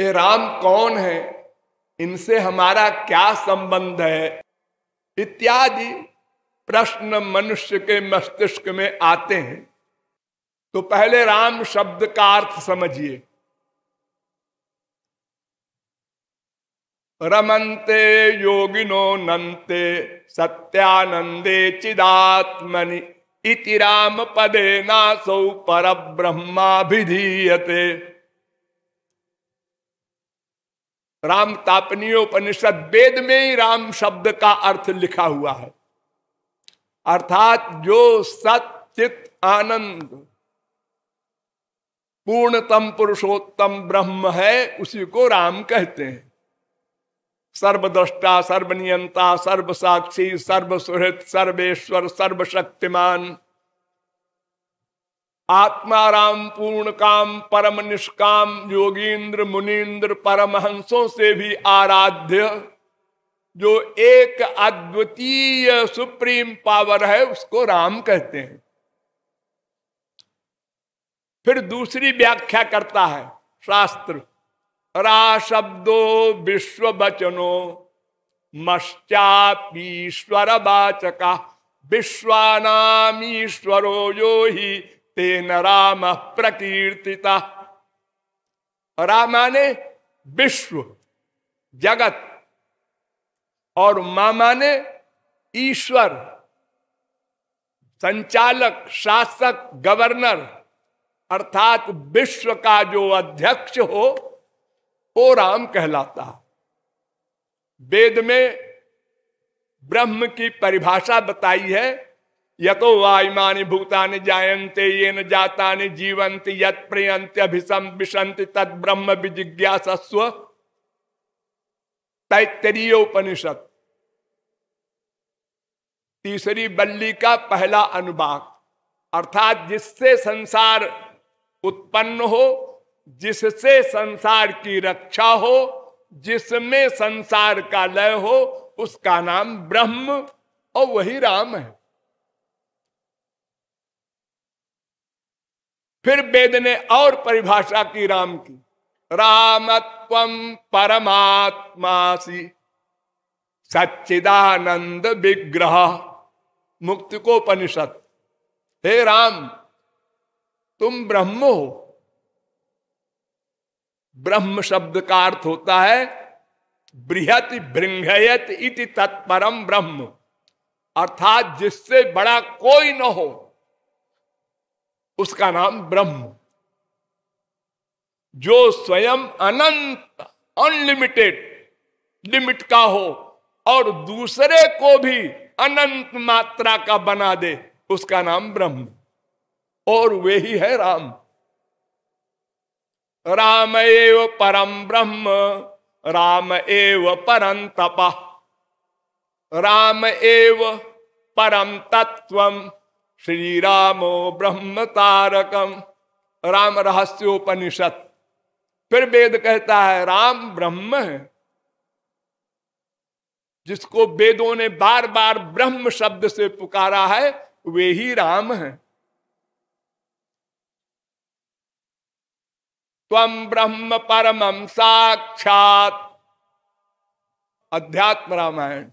ये राम कौन है? इनसे हमारा क्या संबंध है? इत्यादि प्रश्न मनुष्य के मस्तिष्क में आते हैं। तो पहले राम शब्द का अर्थ समझिए। रमन्ते योगिनो नन्ते सत्यानंदे चिदात्मनि इति राम पदे नासौ पर राम तापनीयोपनिषद वेद में ही राम शब्द का अर्थ लिखा हुआ है। अर्थात जो सचित आनंद, पूर्णतम पुरुषोत्तम ब्रह्म है, उसी को राम कहते हैं। सर्वद्रष्टा सर्वनियंता, सर्वसाक्षी, सर्वसुहृत, सर्वेश्वर, सर्वशक्तिमान आत्मा राम पूर्ण काम परम निष्काम योगींद्र मुनीन्द्र परमहंसों से भी आराध्य। जो एक अद्वितीय सुप्रीम पावर है, उसको राम कहते हैं। फिर दूसरी व्याख्या करता है, शास्त्र। रा शब्दो विश्व वचनो मश्चापीश्वर वाचका विश्वानामीश्वरो यो ही तेन राम प्रकीर्तिता। रामा ने विश्व, जगत और मामा ने ईश्वर, संचालक, शासक, गवर्नर, अर्थात विश्व का जो अध्यक्ष हो, वो राम कहलाता। वेद में ब्रह्म की परिभाषा बताई है यतो वायुमानी भूतानि जायन्ते ये न जाता जीवंत यत प्रयंत अभिसम विशंत तद ब्रह्म विजिज्ञासस्व। तैतरीय उपनिषद तीसरी बल्ली का पहला अनुभाग। अर्थात जिससे संसार उत्पन्न हो, जिससे संसार की रक्षा हो, जिसमें संसार का लय हो, उसका नाम ब्रह्म और वही राम है। फिर वेद ने और परिभाषा की राम की। रामत्व परमात्मासी। सच्चिदानंद विग्रह। मुक्ति को उपनिषद हे राम, तुम ब्रह्म हो। ब्रह्म शब्द का अर्थ होता है, बृहत भृंगयत इति तत्परम ब्रह्म। अर्थात जिससे बड़ा कोई न हो। उसका नाम ब्रह्म। जो स्वयं अनंत अनलिमिटेड लिमिट का हो, और दूसरे को भी अनंत मात्रा का बना दे, उसका नाम ब्रह्म। और वे ही है राम। राम एव परम ब्रह्म, राम एव परम तप, राम एव परम तत्व श्री रामो ब्रह्म तारकम राम रहस्योपनिषद फिर वेद कहता है, राम ब्रह्म है। जिसको वेदों ने बार बार ब्रह्म शब्द से पुकारा है, वे ही राम है। तम ब्रह्म परमम साक्षात। अध्यात्म रामायण।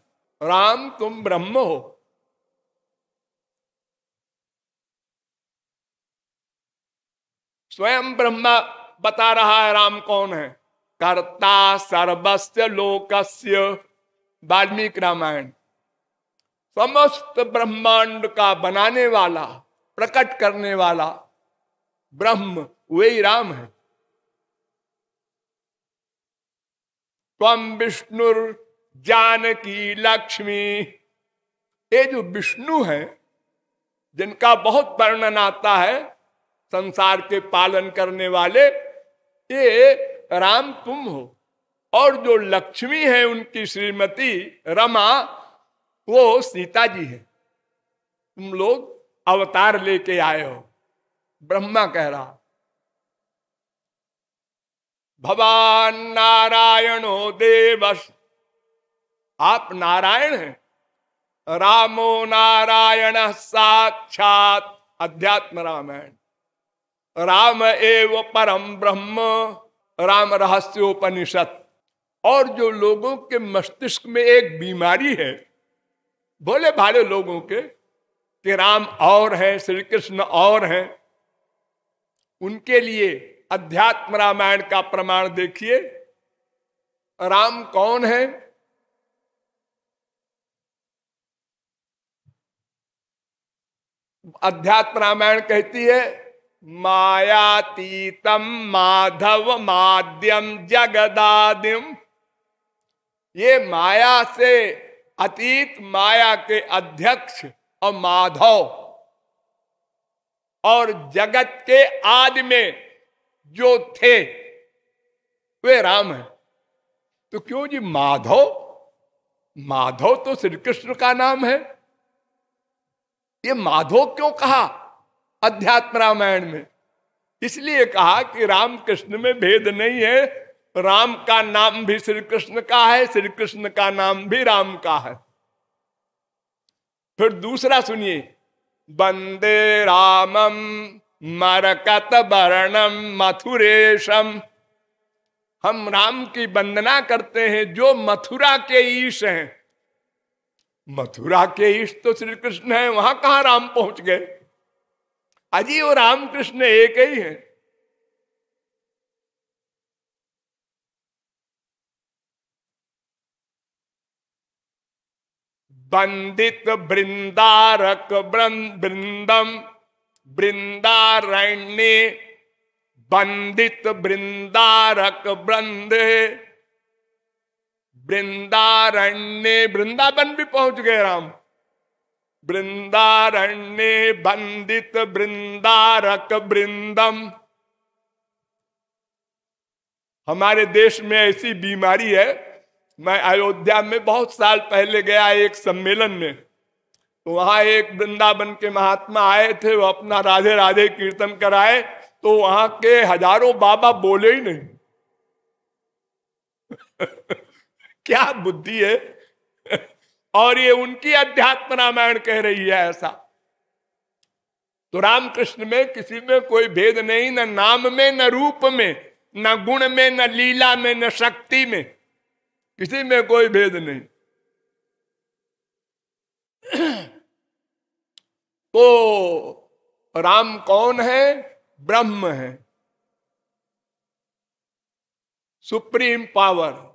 राम तुम ब्रह्म हो। स्वयं ब्रह्मा बता रहा है राम कौन है। कर्ता सर्वस्व लोकस्य। वाल्मीकि रामायण। समस्त ब्रह्मांड का बनाने वाला, प्रकट करने वाला ब्रह्म वही राम है। तम विष्णु जानकी लक्ष्मी। ये जो विष्णु है, जिनका बहुत वर्णन आता है संसार के पालन करने वाले, ये राम तुम हो। और जो लक्ष्मी है उनकी श्रीमती रमा, वो सीता जी है। तुम लोग अवतार लेके आए हो। ब्रह्मा कह रहा भवान हो देवस आप नारायण हैं? रामो नारायण साक्षात अध्यात्म रामायण। राम एव परम ब्रह्म। राम रहस्योपनिषद। और जो लोगों के मस्तिष्क में एक बीमारी है, भोले भाले लोगों के, कि राम और है श्री कृष्ण और हैं, उनके लिए अध्यात्म रामायण का प्रमाण देखिए। राम कौन है? अध्यात्म रामायण कहती है मायातीतम माधव माध्यम जगदादिम ये माया से अतीत, माया के अध्यक्ष और माधव। और जगत के आदि में जो थे, वे राम है। तो क्यों जी माधव? माधव तो श्री कृष्ण का नाम है। ये माधव क्यों कहा? अध्यात्म रामायण में। इसलिए कहा कि राम कृष्ण में भेद नहीं है, राम का नाम भी श्री कृष्ण का है श्री कृष्ण का नाम भी राम का है। फिर दूसरा सुनिए वंदे रामम मरकत वर्णम मथुरेशम हम राम की वंदना करते हैं जो मथुरा के ईश हैं। मथुरा के ईश तो श्री कृष्ण है, वहाँ कहा राम पहुँच गए? अजी वो रामकृष्ण एक ही है। बंदित वृंदारक वृंदम, वृंदारण्य, बंदित वृंदारक वृंदे वृंदारण्य वृंदावन भी पहुँच गए राम। वृंदारण्य बंदित वृंदारक वृंदम हमारे देश में ऐसी बीमारी है, मैं अयोध्या में बहुत साल पहले गया एक सम्मेलन में तो वहाँ एक वृंदावन के महात्मा आए थे, वो अपना राधे राधे कीर्तन कराए तो वहाँ के हज़ारों बाबा बोले ही नहीं। क्या बुद्धि है? और ये उनकी अध्यात्म रामायण कह रही है ऐसा। तो रामकृष्ण में किसी में कोई भेद नहीं, न नाम में, न रूप में, न गुण में, न लीला में, न शक्ति में, किसी में कोई भेद नहीं। तो राम कौन है? ब्रह्म है। Supreme power.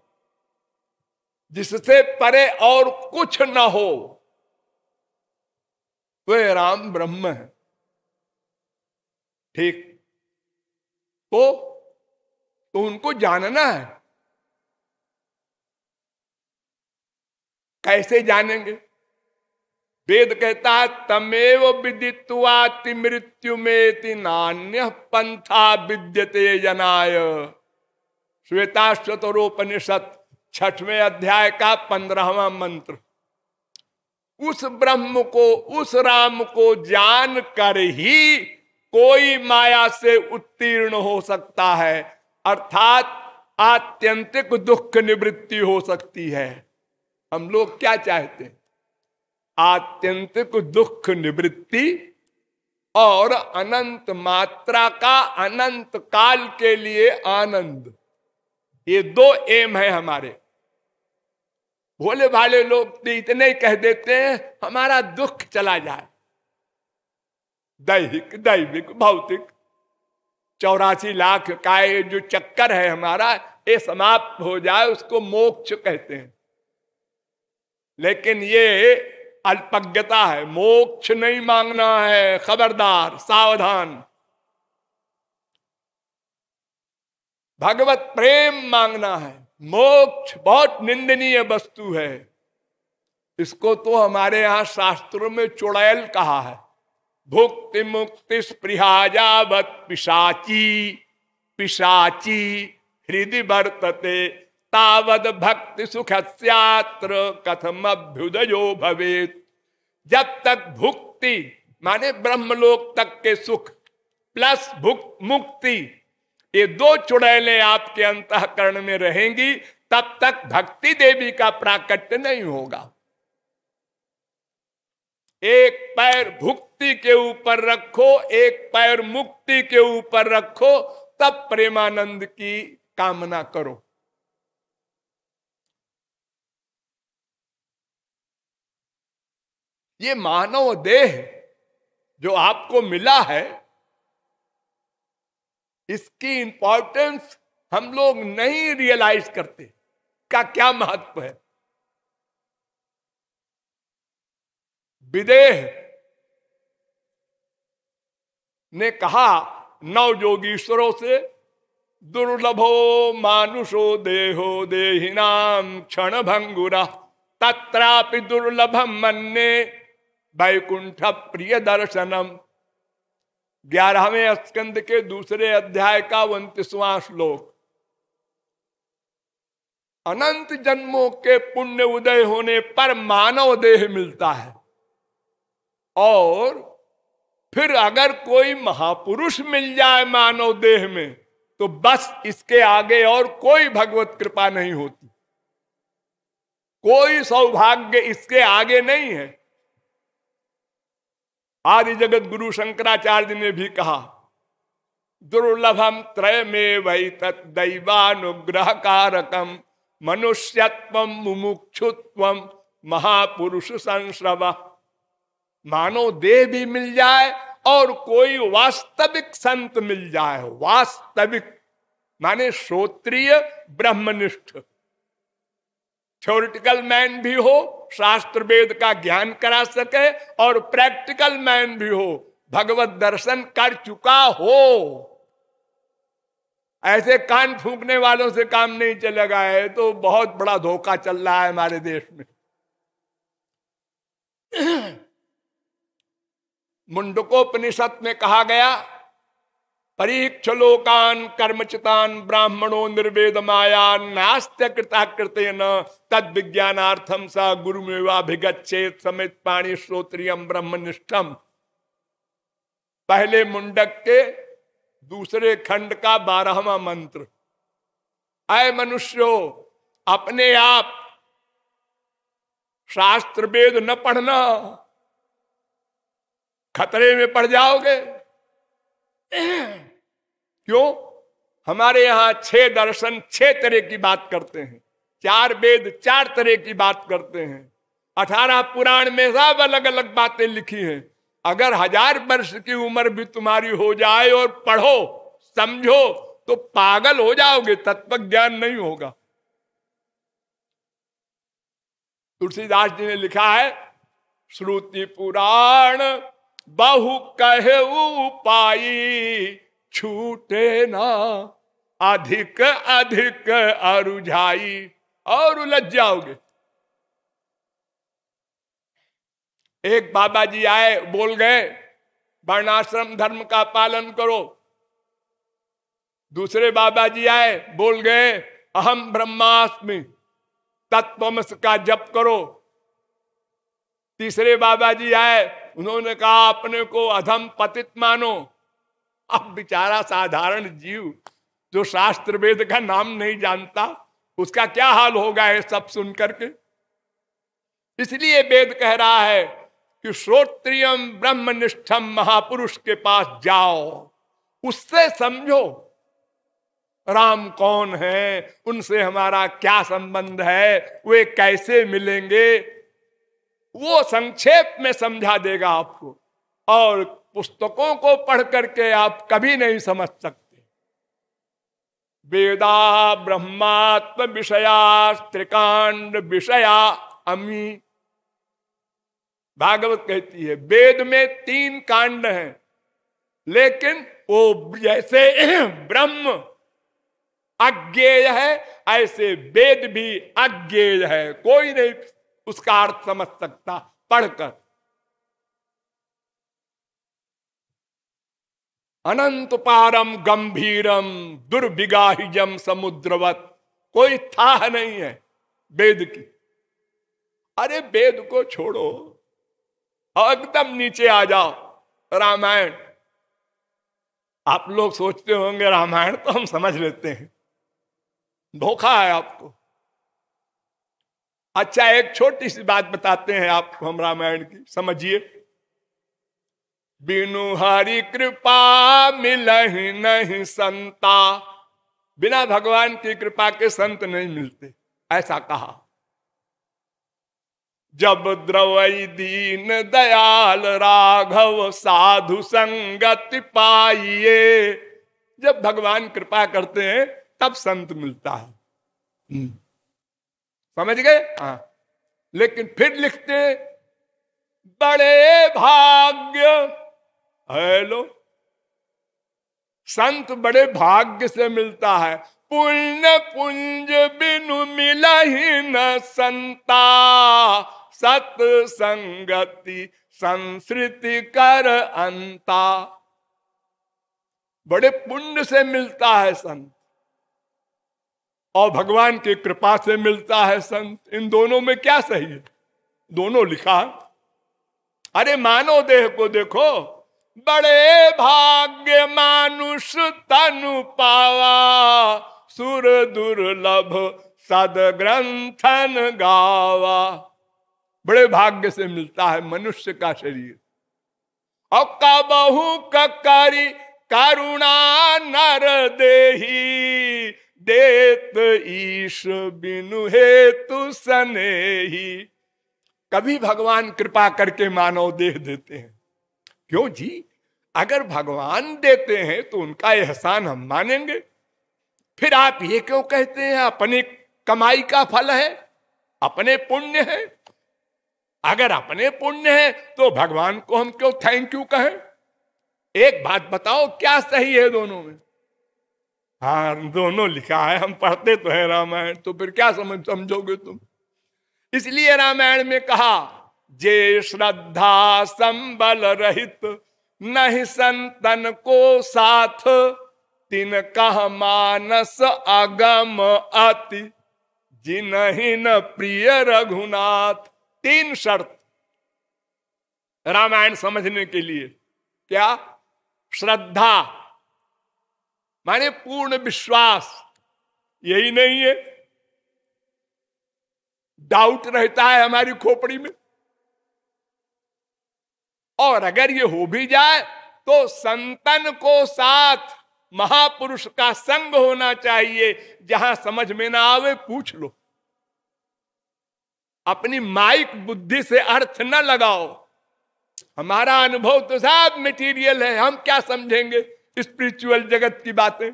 जिससे परे और कुछ न हो। वे राम ब्रह्म है। ठीक। तो तो उनको जानना है। कैसे जानेंगे? वेद कहता है, तमेव विदित्वाति मृत्यु में नान्य पंथा विद्यते जनाय। श्वेताश्वतरोपनिषद छठवें अध्याय का पंद्रहवा मंत्र। उस ब्रह्म को, उस राम को जान कर ही कोई माया से उत्तीर्ण हो सकता है, अर्थात आत्यंतिक दुख निवृत्ति हो सकती है। हम लोग क्या चाहते हैं? आत्यंतिक दुख निवृत्ति और अनंत मात्रा का अनंत काल के लिए आनंद। ये दो एम है हमारे। भोले भाले लोग तो इतने कह देते हैं, हमारा दुख चला जाए। दैहिक, दैविक, भौतिक, चौरासी लाख का जो चक्कर है हमारा, ये समाप्त हो जाए, उसको मोक्ष कहते हैं। लेकिन ये अल्पज्ञता है, मोक्ष नहीं मांगना है, खबरदार, सावधान। भगवत प्रेम मांगना है। मोक्ष बहुत निंदनीय वस्तु है। इसको तो हमारे यहाँ शास्त्रों में चुड़ैल कहा है। भुक्ति मुक्ति स्पृहाजावत पिशाची पिशाची हृदय वर्तते, तावद भक्ति सुख सत्र कथम अभ्युदयो भवे जब तक भुक्ति, माने ब्रह्मलोक तक के सुख, प्लस भुक मुक्ति ये दो चुड़ैले आपके अंतकरण में रहेंगी, तब तक भक्ति देवी का प्राकट्य नहीं होगा। एक पैर भुक्ति के ऊपर रखो, एक पैर मुक्ति के ऊपर रखो, तब प्रेमानंद की कामना करो। ये मानव देह जो आपको मिला है इसकी इंपॉर्टेंस हम लोग नहीं रियलाइज़ करते। का क्या महत्व है? विदेह ने कहा नव जोगीश्वरों से, दुर्लभो मानुषो देहो देहिनाम क्षण भंगुरा तत्रापि दुर्लभम मन्ने वैकुंठ प्रिय दर्शनम ग्यारहवें स्कंद के दूसरे अध्याय का उन्तीसवां श्लोक। अनंत जन्मों के पुण्य उदय होने पर मानव देह मिलता है। और फिर अगर कोई महापुरुष मिल जाए मानव देह में तो बस इसके आगे और कोई भगवत कृपा नहीं होती। कोई सौभाग्य इसके आगे नहीं है। आदि जगत गुरु शंकराचार्य ने भी कहा, दुर्लभम त्रय में वही तत्दैवानुग्रह कारकम मनुष्यत्व मुमुक्षुत्व महापुरुष संश्रव। मानो देह भी मिल जाए और कोई वास्तविक संत मिल जाए, वास्तविक, माने श्रोत्रिय ब्रह्मनिष्ठ। थ्योरिटिकल मैन भी हो, शास्त्र वेद का ज्ञान करा सके और प्रैक्टिकल मैन भी हो, भगवत दर्शन कर चुका हो। ऐसे कान फूकने वालों से काम नहीं चलेगा है तो बहुत बड़ा धोखा चल रहा है हमारे देश में। मुंडकोपनिषद में कहा गया परीक्ष लोकान कर्मचितान ब्राह्मणों निर्वेद माया नास्त्य कृताकृत न तद विज्ञानार्थम सा गुरु गुरुमेवाभिगछेद समित पाणी श्रोत्रियम ब्रह्मनिष्ठम। पहले मुंडक के दूसरे खंड का बारहवा मंत्र। आय मनुष्यो, अपने आप शास्त्र वेद न पढ़ना। खतरे में पड़ जाओगे। क्यों? हमारे यहाँ छह दर्शन, छह तरह की बात करते हैं। चार वेद, चार तरह की बात करते हैं। अठारह पुराण में सब अलग अलग बातें लिखी हैं। अगर हज़ार वर्ष की उम्र भी तुम्हारी हो जाए और पढ़ो, समझो तो पागल हो जाओगे तत्व ज्ञान नहीं होगा। तुलसीदास जी ने लिखा है, श्रुति पुराण बहु कहे उपाई छूटे ना। अधिक अधिक अरुझाई और उलझ जाओगे। एक बाबा जी आए, बोल गए, वर्णाश्रम धर्म का पालन करो। दूसरे बाबा जी आए, बोल गए, अहम ब्रह्मास्मि, तत्वमस का जप करो। तीसरे बाबा जी आए उन्होंने कहा, अपने को अधम पतित मानो। अब बेचारा साधारण जीव, जो शास्त्र वेद का नाम नहीं जानता, उसका क्या हाल होगा ये सब सुन करके इसलिए वेद कह रहा है कि श्रोत्रियम ब्रह्मनिष्ठम महापुरुष के पास जाओ। उससे समझो, राम कौन है? उनसे हमारा क्या संबंध है? वे कैसे मिलेंगे? वो संक्षेप में समझा देगा आपको। और पुस्तकों को पढ़ करके आप कभी नहीं समझ सकते। वेदा, ब्रह्मात्म विषया, त्रिकांड विषया, अमी। भागवत कहती है, वेद में तीन कांड हैं, लेकिन वो जैसे ब्रह्म, अज्ञेय है, ऐसे वेद भी अज्ञेय है, कोई नहीं उसका अर्थ समझ सकता, पढ़कर। अनंत पारम गंभीरम दुर्विगाहिजम समुद्रवत। कोई था नहीं है वेद की। अरे वेद को छोड़ो। एकदम नीचे आ जाओ। रामायण। आप लोग सोचते होंगे रामायण तो हम समझ लेते हैं। धोखा है आपको। अच्छा एक छोटी सी बात बताते हैं आपको हम रामायण की। समझिए। बिनु हरि कृपा मिल नहीं संता। बिना भगवान की कृपा के संत नहीं मिलते। ऐसा कहा। जब द्रवई दीन दयाल राघव साधु संगति पाइए, जब भगवान कृपा करते हैं, तब संत मिलता है। हम्म। समझ गए? हाँ। लेकिन फिर लिखते बड़े भाग्य हेलो संत बड़े भाग्य से मिलता है। पुण्य पुंज बिनु मिला ही न संता। सत संगति संस्कृति कर अंता। बड़े पुण्य से मिलता है संत। और भगवान की कृपा से मिलता है संत। इन दोनों में क्या सही है? दोनों लिखा। अरे मानो देह को देखो। बड़े भाग्य मानुष तनु पावा। सुर दुर्लभ सद ग्रंथन गावा। बड़े भाग्य से मिलता है मनुष्य का शरीर। और कबहू करी करुणा नर देही। देत ईश बिनु हेतु सने ही कभी भगवान कृपा करके मानव देह देते हैं। क्यों जी? अगर भगवान देते हैं तो उनका एहसान हम मानेंगे। फिर आप ये क्यों कहते हैं? अपने कमाई का फल है, अपने पुण्य है। अगर अपने पुण्य है तो भगवान को हम क्यों थैंक यू कहें? एक बात बताओ, क्या सही है दोनों में? हाँ दोनों लिखा है, हम पढ़ते तो है रामायण तो फिर क्या समझ, समझोगे तुम? इसलिए रामायण में कहा, जे श्रद्धा संबल रहित नहीं संतन को साथ, तिन कह मानस अगम अति। जिन न प्रिय रघुनाथ, तीन शर्त। रामायण समझने के लिए, क्या? श्रद्धा। माने पूर्ण विश्वास, यही नहीं है। डाउट रहता है हमारी खोपड़ी में। और अगर ये हो भी जाए तो संतन को साथ महापुरुष का संग होना चाहिए। जहाँ समझ में ना आवे, पूछ लो। अपनी माइक बुद्धि से अर्थ न लगाओ। हमारा अनुभव तो सब मटेरियल है, हम क्या समझेंगे? स्पिरिचुअल जगत की बातें।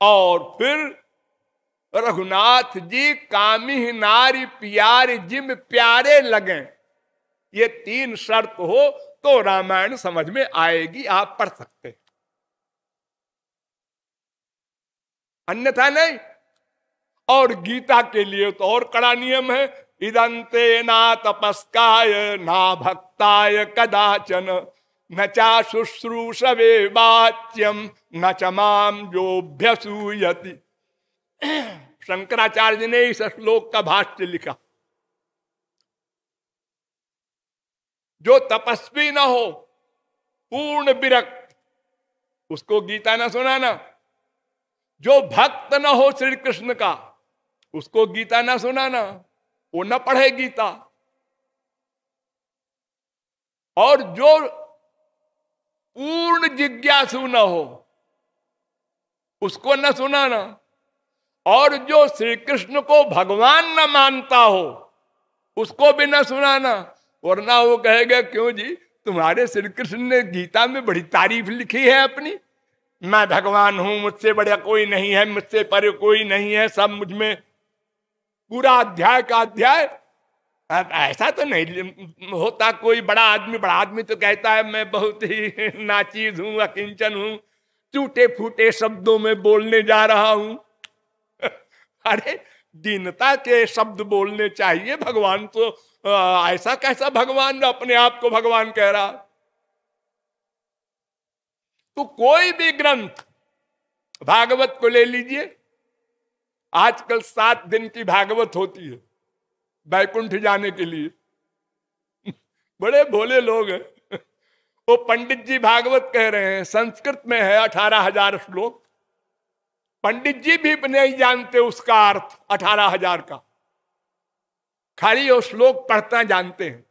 और फिर रघुनाथ जी कामी नारी प्यारे जिम प्यारे लगे। ये तीन शर्त हो तो रामायण समझ में आएगी, आप पढ़ सकते अन्यथा नहीं। और गीता के लिए तो और कड़ा नियम है। इदंते ना तपस्काय ना भक्ताय कदाचन। न चा शुश्रूषवे वाच्यम न चमाम जोभ्यसूयति। शंकराचार्य ने इस श्लोक का भाष्य लिखा। जो तपस्वी न हो, पूर्ण विरक्त, उसको गीता ना सुनाना। जो भक्त न हो श्री कृष्ण का, उसको गीता ना सुनाना। वो न पढ़े गीता। और जो पूर्ण जिज्ञासु न हो, उसको न सुनाना। और जो श्री कृष्ण को भगवान न मानता हो, उसको भी न सुनाना। वरना वो कहेगा, क्यों जी? तुम्हारे श्री कृष्ण ने गीता में बड़ी तारीफ़ लिखी है अपनी। मैं भगवान हूँ, मुझसे बड़ा कोई नहीं है, मुझसे परे कोई नहीं है, सब मुझमें पूरा अध्याय का अध्याय। ऐसा तो नहीं, होता कोई बड़ा आदमी बड़ा आदमी तो कहता है, मैं बहुत ही नाचीज हूँ, अकिंचन हूँ टूटे फूटे शब्दों में बोलने जा रहा हूँ। अरे, दीनता के शब्द बोलने चाहिए भगवान तो ऐसा कैसा भगवान अपने आप को भगवान कह रहा? तो कोई भी ग्रंथ भागवत को ले लीजिए, आजकल सात दिन की भागवत होती है। बैकुंठ जाने के लिए। बड़े भोले लोग हैं। वो पंडित जी भागवत कह रहे हैं, संस्कृत में है अठारह हज़ार श्लोक। पंडित जी भी नहीं जानते उसका अर्थ, अठारह हज़ार का। खाली वो श्लोक पढ़ता जानते हैं।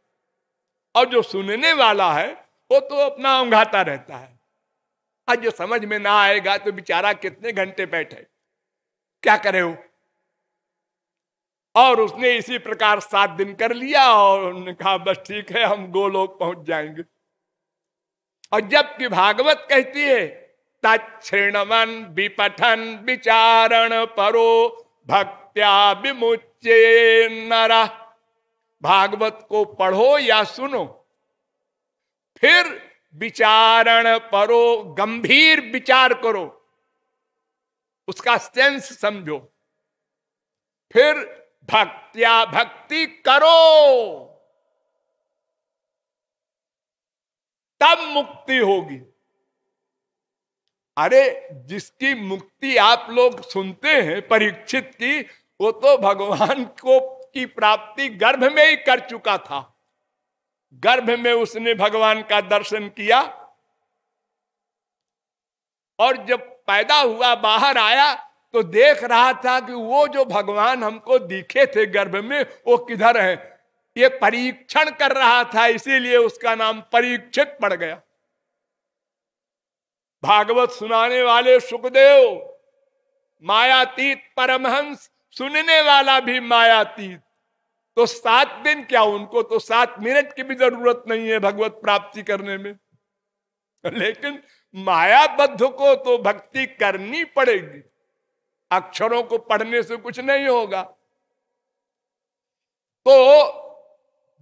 और जो सुनने वाला है, वो तो अपना उंघाता रहता है। आज जो समझ में ना आएगा तो बेचारा कितने घंटे बैठे। क्या करे वो? और उसने इसी प्रकार सात दिन कर लिया और उन्होंने कहा, बस ठीक है, हम गोलोक पहुँच जाएँगे। और जबकि भागवत कहती है तृणवन विपठन विचारण परो भक्त्या विमुचे नरा। भागवत को पढ़ो या सुनो, फिर विचारण परो, गंभीर विचार करो, उसका सेंस समझो। फिर भक्तिया भक्ति करो। तब मुक्ति होगी। अरे, जिसकी मुक्ति आप लोग सुनते हैं, परीक्षित की, वो तो भगवान को, की प्राप्ति गर्भ में ही कर चुका था। गर्भ में उसने भगवान का दर्शन किया। और जब पैदा हुआ, बाहर आया तो देख रहा था कि वो जो भगवान हमको दिखे थे गर्भ में, वो किधर है? ये परीक्षण कर रहा था, इसीलिए उसका नाम परीक्षित पड़ गया। भागवत सुनाने वाले सुखदेव, मायातीत परमहंस, सुनने वाला भी मायातीत। तो सात दिन क्या उनको तो सात मिनट की भी ज़रूरत नहीं है भगवत प्राप्ति करने में। लेकिन मायाबद्ध को तो भक्ति करनी पड़ेगी। अक्षरों को पढ़ने से कुछ नहीं होगा। तो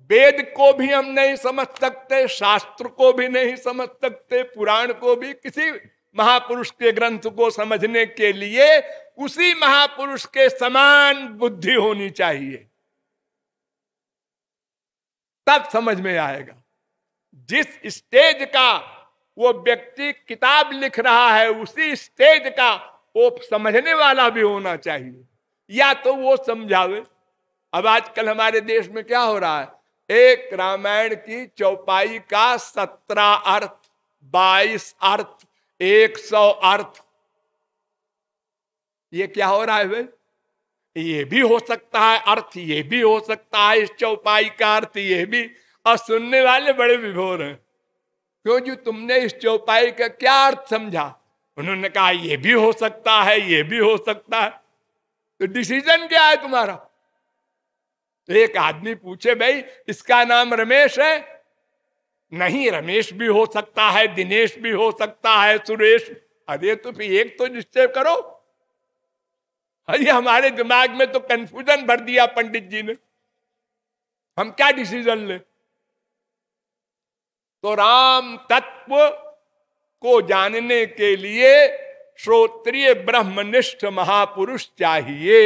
वेद को भी हम नहीं समझ सकते, शास्त्र को भी नहीं समझ सकते, पुराण को भी किसी महापुरुष के ग्रंथ को समझने के लिए उसी महापुरुष के समान बुद्धि होनी चाहिए। तब समझ में आएगा। जिस स्टेज का वो व्यक्ति किताब लिख रहा है, उसी स्टेज का वो समझने वाला भी होना चाहिए। या तो वो समझावे। अब आजकल हमारे देश में क्या हो रहा है? एक रामायण की चौपाई का सत्रह अर्थ, बाईस अर्थ, एक सौ अर्थ। ये क्या हो रहा है भाई? ये भी हो सकता है अर्थ, ये भी हो सकता है इस चौपाई का अर्थ, ये भी। और सुनने वाले बड़े विभोर हैं। क्यों जी तुमने इस चौपाई का क्या अर्थ समझा? उन्होंने कहा यह भी हो सकता है, ये भी हो सकता है। तो डिसीज़न क्या है तुम्हारा? तो एक आदमी पूछे, भाई, इसका नाम रमेश है? नहीं, रमेश भी हो सकता है, दिनेश भी हो सकता है, सुरेश। अरे तो फिर एक तो निश्चय करो। अरे, हमारे दिमाग में तो कंफ्यूजन भर दिया पंडित जी ने। हम क्या डिसीज़न ले? तो राम तत्व को जानने के लिए श्रोत्रिय ब्रह्मनिष्ठ महापुरुष चाहिए।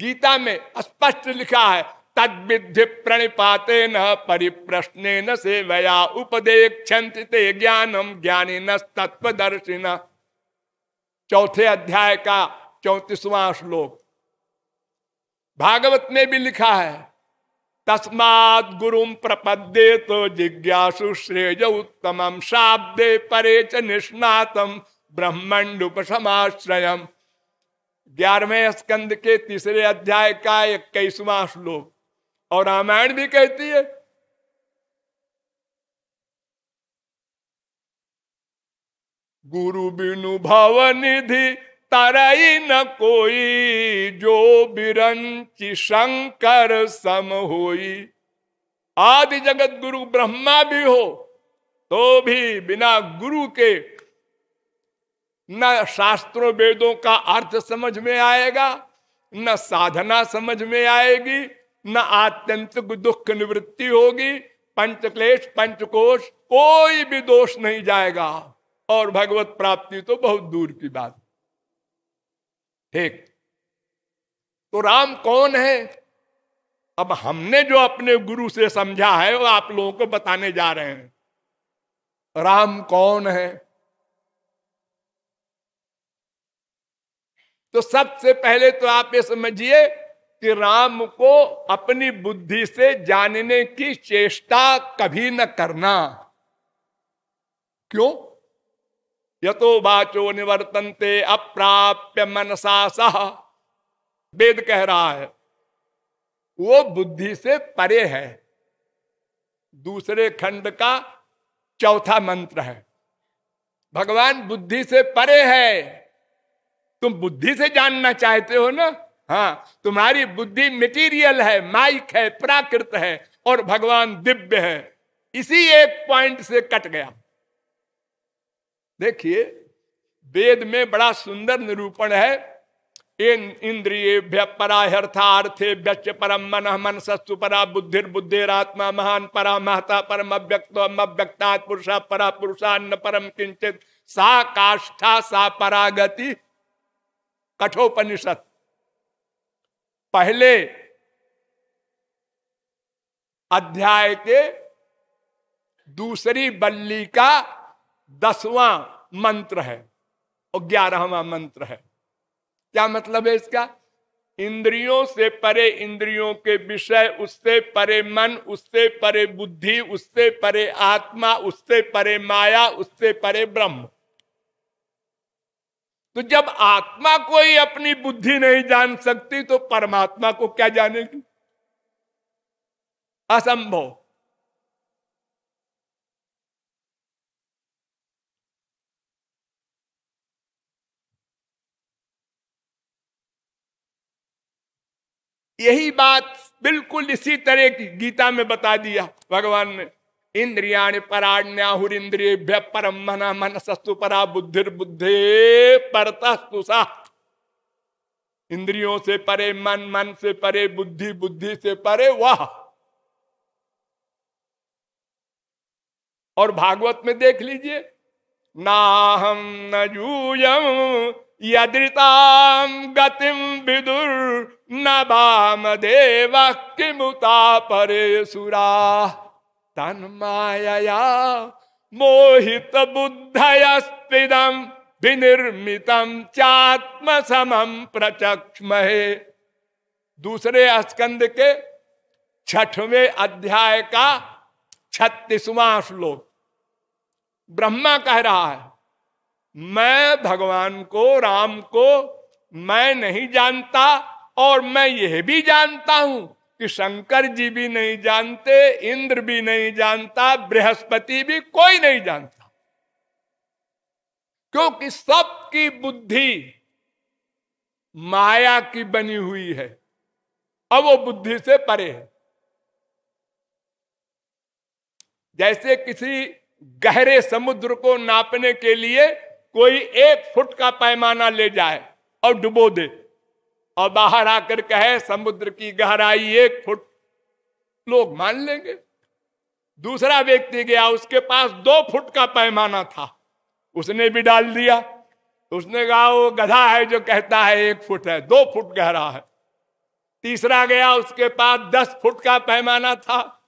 गीता में स्पष्ट लिखा है तद विधि प्रणिपाते न परिप्रश्न न से वया उपदेक्षंत ज्ञानम ज्ञानी न तत्वदर्शिना चौथे अध्याय का चौतीसवां श्लोक। भागवत में भी लिखा है तस्मात गुरु प्रपद्ये तो जिज्ञासु श्रेय उत्तम शाब्दे परे च निष्णातम ब्रह्मंडुपमाश्रयम ग्यारहवें स्कंद के तीसरे अध्याय का इक्कीसवां श्लोक। और रामायण भी कहती है, गुरु बिनु भव निधि तरई न कोई, जो बिरंची शंकर सम होई। आदि जगत गुरु ब्रह्मा भी हो तो भी बिना गुरु के न शास्त्रों वेदों का अर्थ समझ में आएगा, न साधना समझ में आएगी, न आत्यंतिक दुख निवृत्ति होगी, पंचक्लेश, पंचकोश, कोई भी दोष नहीं जाएगा। और भगवत प्राप्ति तो बहुत दूर की बात। ठीक। तो राम कौन है? अब हमने जो अपने गुरु से समझा है, वो आप लोगों को बताने जा रहे हैं। राम कौन है? तो सबसे पहले तो आप ये समझिए कि राम को अपनी बुद्धि से जानने की चेष्टा कभी न करना। क्यों? यतो बाचो निवर्तनते, अप्राप्य मनसा सह। वेद कह रहा है, वो बुद्धि से परे है। दूसरे खंड का चौथा मंत्र है। भगवान बुद्धि से परे है। तुम बुद्धि से जानना चाहते हो ना? हाँ तुम्हारी बुद्धि मटेरियल है, माइक है, प्राकृत है और भगवान दिव्य है। इसी एक पॉइंट से कट गया। देखिए, वेद में बड़ा सुंदर निरूपण है। इन इंद्रिय पराहर्थार्थे व्यच परम मन मन सस्तु परा बुद्धिर बुद्धिरात्मा महान परा महता परम अव्यक्त अव्यक्ता पुरुषा परा पुरुषान्न परम किंचित सा काष्ठा, सा परागति। कठोपनिषद पहले अध्याय के दूसरी बल्ली का दसवां मंत्र है और ग्यारहवा मंत्र है। क्या मतलब है इसका? इंद्रियों से परे इंद्रियों के विषय, उससे परे मन, उससे परे बुद्धि, उससे परे आत्मा, उससे परे माया, उससे परे ब्रह्म। तो जब आत्मा कोई अपनी बुद्धि नहीं जान सकती तो परमात्मा को क्या जानेगी? असंभव। यही बात बिल्कुल इसी तरह की गीता में बता दिया। भगवान ने इंद्रिया पराण्याहुर इंद्रिय परम मना मन सस्तु परा बुद्धिर बुद्धे परतस्तुषा इंद्रियों से परे मन मन से परे बुद्धि बुद्धि से परे वह। और भागवत में देख लीजिए ना हम न यूयम यदृताम गतिम विदुर न बाम देव किमुता परे सुरा माया मोहित बुद्धयस्पिदम विनिर्मितम चात्म समम प्रचक्षमहे। दूसरे स्कंद के छठवें अध्याय का छत्तीसवां श्लोक। ब्रह्मा कह रहा है मैं भगवान को, राम को, मैं नहीं जानता और मैं यह भी जानता हूँ कि शंकर जी भी नहीं जानते, इंद्र भी नहीं जानता, बृहस्पति भी कोई नहीं जानता। क्योंकि सबकी बुद्धि माया की बनी हुई है अब वो बुद्धि से परे है। जैसे किसी गहरे समुद्र को नापने के लिए कोई एक फुट का पैमाना ले जाए और डुबो दे। और बाहर आकर कहे, समुद्र की गहराई एक फुट। लोग मान लेंगे। दूसरा व्यक्ति गया, उसके पास दो फुट का पैमाना था। उसने भी डाल दिया। उसने कहा, वो गधा है जो कहता है एक फुट है, दो फुट गहरा है। तीसरा गया, उसके पास दस फुट का पैमाना था।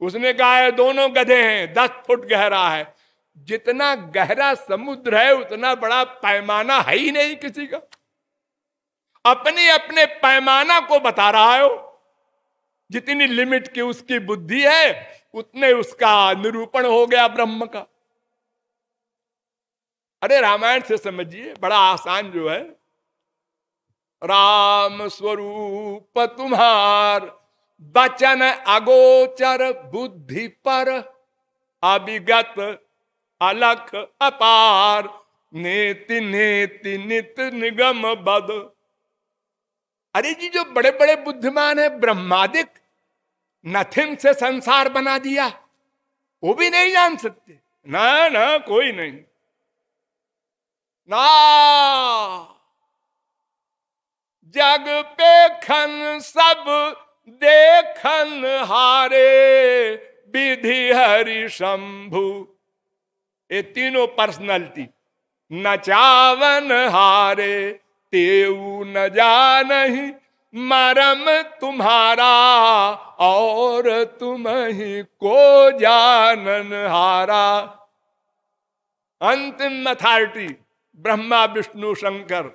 उसने कहा दोनों गधे हैं, दस फुट गहरा है। जितना गहरा समुद्र है, उतना बड़ा पैमाना है ही नहीं किसी का। अपने अपने पैमाना को बता रहा है जितनी लिमिट की उसकी बुद्धि है, उतने उसका निरूपण हो गया ब्रह्म का। अरे रामायण से समझिए, बड़ा आसान जो है। राम स्वरूप तुम्हार, बचन अगोचर बुद्धि पर अभिगत अलख अपार। नेति नेति, नित, निगम, बद। अरे जी, जो बड़े बड़े बुद्धिमान है, ब्रह्मादिक नथिंग से संसार बना दिया। वो भी नहीं जान सकते। ना ना, कोई नहीं। ना। जग पे खन सब देखन हारे। विधि हरि शंभु। ये तीनों पर्सनैलिटी नचावन हारे, तेऊ न जान ही मरम तुम्हारा और तुम ही को जानन हारा। अंतिम अथॉरिटी ब्रह्मा, विष्णु, शंकर।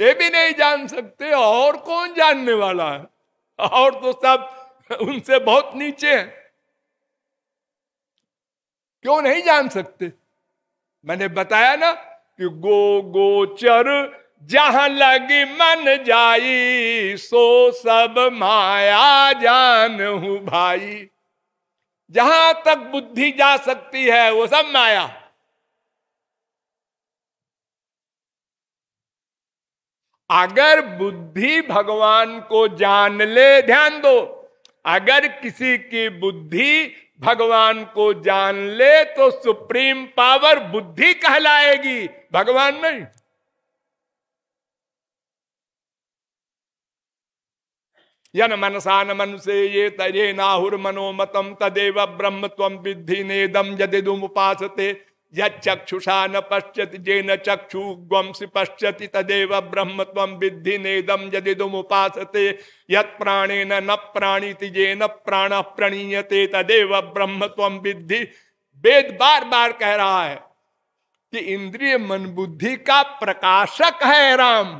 ये भी नहीं जान सकते, और कौन जानने वाला है? और तो सब उनसे बहुत नीचे है। क्यों नहीं जान सकते? मैंने बताया ना कि गो गोचर जहाँ लगी मन जाई, सो सब माया जान हूँ भाई। जहाँ तक बुद्धि जा सकती है, वो सब माया। अगर बुद्धि भगवान को जान ले, ध्यान दो। अगर किसी की बुद्धि भगवान को जान ले तो सुप्रीम पावर बुद्धि कहलाएगी। भगवान नहीं। यन मनसा न मन से ये तजे नाहुर मनोमतम तदेव ब्रह्म तम विद्धि नेदम यदिदुम उपासते यक्षुषा न पश्यति जे न चक्षु ग्वंसी पश्यति, तदेव ब्रह्म तम विद्धि नेदम यदिदुम उपासते यत प्राणेन न प्राणीति जे न प्राण प्रणीयते, तदेव ब्रह्म तम विद्धि। वेद बार बार कह रहा है कि इंद्रिय मन बुद्धि का प्रकाशक है राम।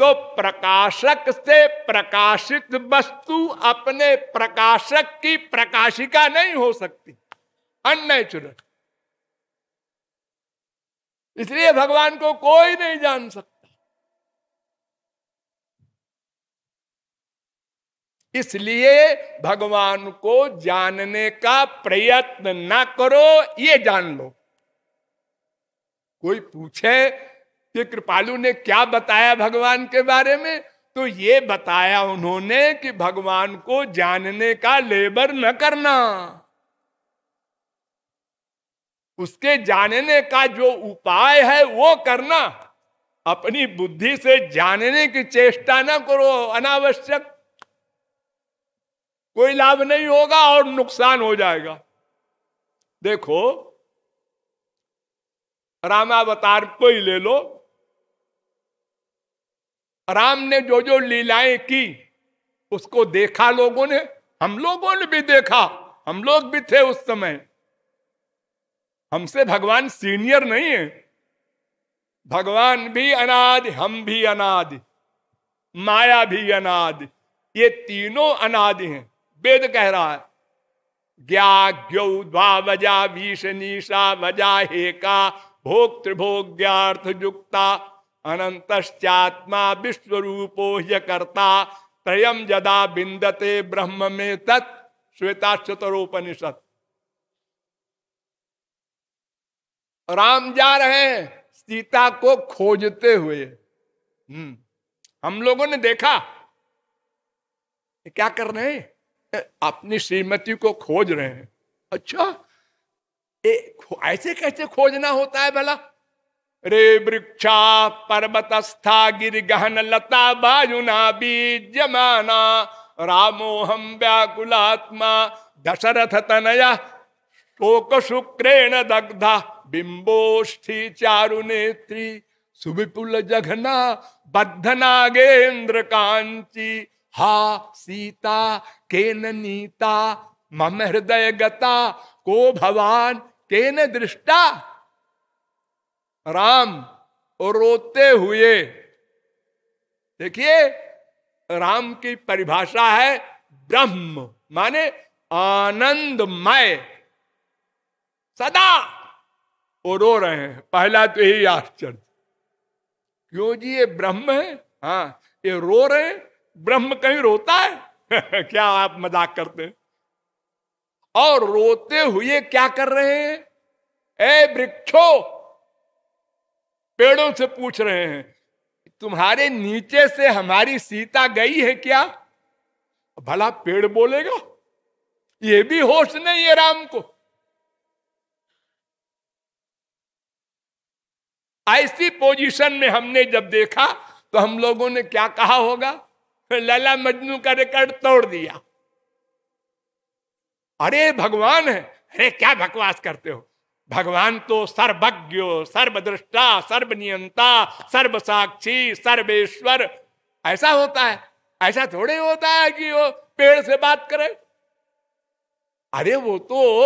तो प्रकाशक से प्रकाशित वस्तु अपने प्रकाशक की प्रकाशिका नहीं हो सकती। अननेचुरल इसलिए भगवान को कोई नहीं जान सकता। इसलिए भगवान को जानने का प्रयत्न ना करो, ये जान लो। कोई पूछे कि कृपालु ने क्या बताया भगवान के बारे में? तो ये बताया उन्होंने कि भगवान को जानने का लेबर न करना। उसके जानने का जो उपाय है वो करना। अपनी बुद्धि से जानने की चेष्टा ना करो, अनावश्यक। कोई लाभ नहीं होगा और नुकसान हो जाएगा। देखो, रामावतार को ही ले लो। राम ने जो जो लीलाएँ की, उसको देखा लोगों ने, हम लोगों ने भी देखा, हम लोग भी थे उस समय। हमसे भगवान सीनियर नहीं है। भगवान भी अनाद, हम भी अनाद, माया भी अनाद। ये तीनों अनाद हैं। वेद कह रहा है ज्ञा वजा भीष निशा वजा हेका, भोक्तृभोग्यार्थ युक्ता, अनंतश्चात्मा विश्व रूपो कर्ता त्रयम जदा बिंदते ब्रह्म में तत् श्वेता चतरोपनिषद राम जा रहे हैं सीता को खोजते हुए। हम्म हम लोगों ने देखा। क्या कर रहे हैं? अपनी श्रीमती को खोज रहे हैं। अच्छा ए, ऐसे कैसे खोजना होता है भला? रे वृक्षा पर्वतस्था गिर गहन लता बाजुना बीजमाना रामो हम व्याकुलात्मा दशरथ तनया शोक शुक्रेण दग्धा। बिंबोष्ठी चारु नेत्री सुविपुल जघना बद्ध नागेन्द्र कांची। हा सीता, केन नीता, मम हृदय गता, को भवान, केन दृष्टा? राम, रोते हुए। देखिए, राम की परिभाषा है ब्रह्म, माने आनंदमय। सदा वो रो रहे हैं। पहला तो यही आश्चर्य। क्यों जी, ये ब्रह्म है? हाँ ये रो रहे हैं। ब्रह्म कहीं रोता है? क्या आप मज़ाक करते हैं? और रोते हुए क्या कर रहे हैं? ए वृक्षो, पेड़ों से पूछ रहे हैं, तुम्हारे नीचे से हमारी सीता गई है क्या? भला पेड़ बोलेगा? ये भी होश नहीं है राम को। ऐसी पोजीशन में हमने जब देखा तो हम लोगों ने क्या कहा होगा? लला मजनू का रिकॉर्ड तोड़ दिया। अरे, भगवान है। अरे, क्या बकवास करते हो? भगवान तो सर्वज्ञ, सर्वदृष्टा, सर्वनियंता सर्व साक्षी सर्वेश्वर। ऐसा होता है। ऐसा थोड़े होता है कि वो पेड़ से बात करे। अरे, वो तो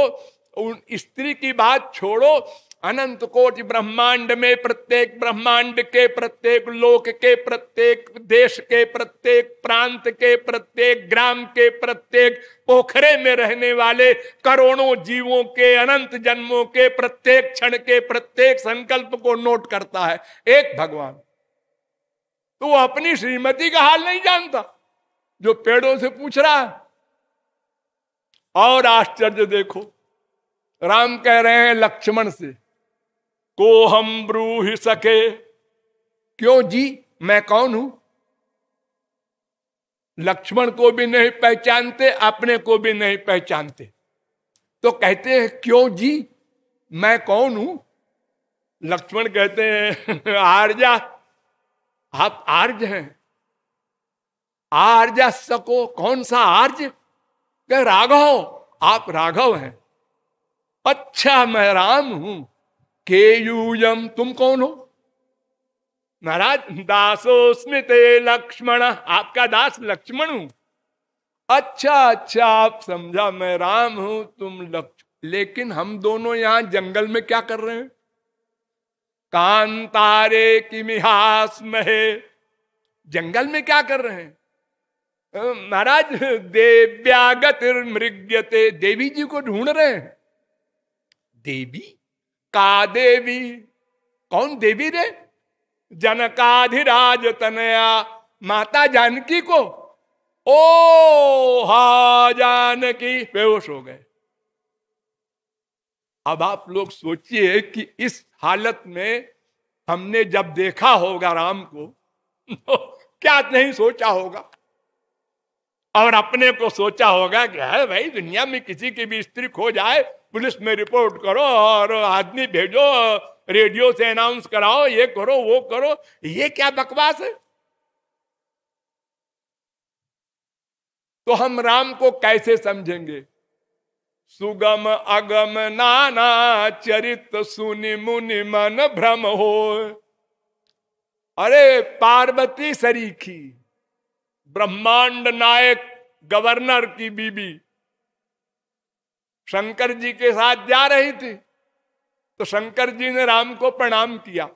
उन स्त्री की बात छोड़ो। अनंत कोटि ब्रह्मांड में प्रत्येक ब्रह्मांड के प्रत्येक लोक के प्रत्येक देश के प्रत्येक प्रांत के प्रत्येक ग्राम के प्रत्येक पोखरे में रहने वाले करोड़ों जीवों के अनंत जन्मों के प्रत्येक क्षण के प्रत्येक संकल्प को नोट करता है। एक भगवान तो वो अपनी श्रीमती का हाल नहीं जानता, जो पेड़ों से पूछ रहा है। और आश्चर्य देखो, राम कह रहे हैं लक्ष्मण से को हम ब्रूह सके। क्यों जी? मैं कौन हूँ? लक्ष्मण को भी नहीं पहचानते, अपने को भी नहीं पहचानते। तो कहते हैं, क्यों जी? मैं कौन हूँ? लक्ष्मण कहते हैं, आर्या, आप आर्ज हैं। आर्य सको, कौन सा आर्य? कह, राघव, आप राघव हैं। अच्छा मैं राम हूँ। के यूयम तुम कौन हो? महाराज दासो स्मित लक्ष्मण, आपका दास लक्ष्मण हूँ। अच्छा अच्छा आप समझा, मैं राम हूँ, तुम लक्ष्मण लेकिन हम दोनों यहाँ जंगल में क्या कर रहे हैं? कांतारे की मिहास महे, जंगल में क्या कर रहे हैं? महाराज देव्यागत मृग्यते देवी जी को ढूंढ रहे हैं। देवी? का देवी कौन देवी रे? जनकाधिराज तनया, माता जानकी को। ओ हा जानकी। बेहोश हो गए। अब आप लोग सोचिए कि इस हालत में हमने जब देखा होगा राम को तो क्या नहीं सोचा होगा? और अपने को सोचा होगा कि है भाई, दुनिया में किसी की भी स्त्री खो जाए पुलिस में रिपोर्ट करो और आदमी भेजो, रेडियो से अनाउंस कराओ, ये करो, वो करो। ये क्या बकवास है? तो हम राम को कैसे समझेंगे? सुगम, अगम, नाना, चरित, सुनि, मुनि, मन, भ्रम हो। अरे, पार्वती सरीखी, ब्रह्मांड नायक, गवर्नर की बीबी शंकर जी के साथ जा रही थी तो शंकर जी ने राम को प्रणाम किया।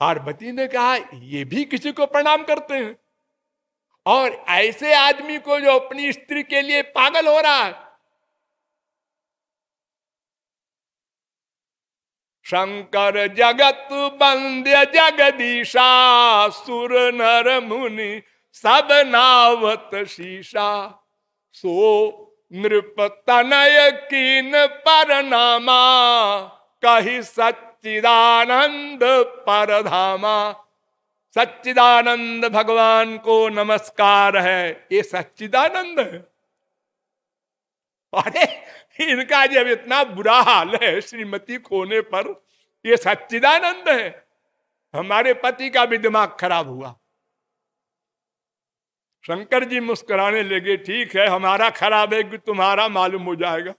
पार्वती ने कहा, ये भी किसी को प्रणाम करते हैं? और ऐसे आदमी को जो अपनी स्त्री के लिए पागल हो रहा है। शंकर जगत बंद्य जगदीशा, सुर नर मुनि सब नावत शीशा। सो नृप तनय कीन पर नामा कही सच्चिदानंद परधामा। सच्चिदानंद भगवान को नमस्कार है। ये सच्चिदानंद है। अरे, इनका जब इतना बुरा हाल है श्रीमती खोने पर, ये सच्चिदानंद है। हमारे पति का भी दिमाग खराब हुआ। शंकर जी मुस्कुराने लगे, ठीक है, हमारा खराब है कि तुम्हारा मालूम हो जाएगा।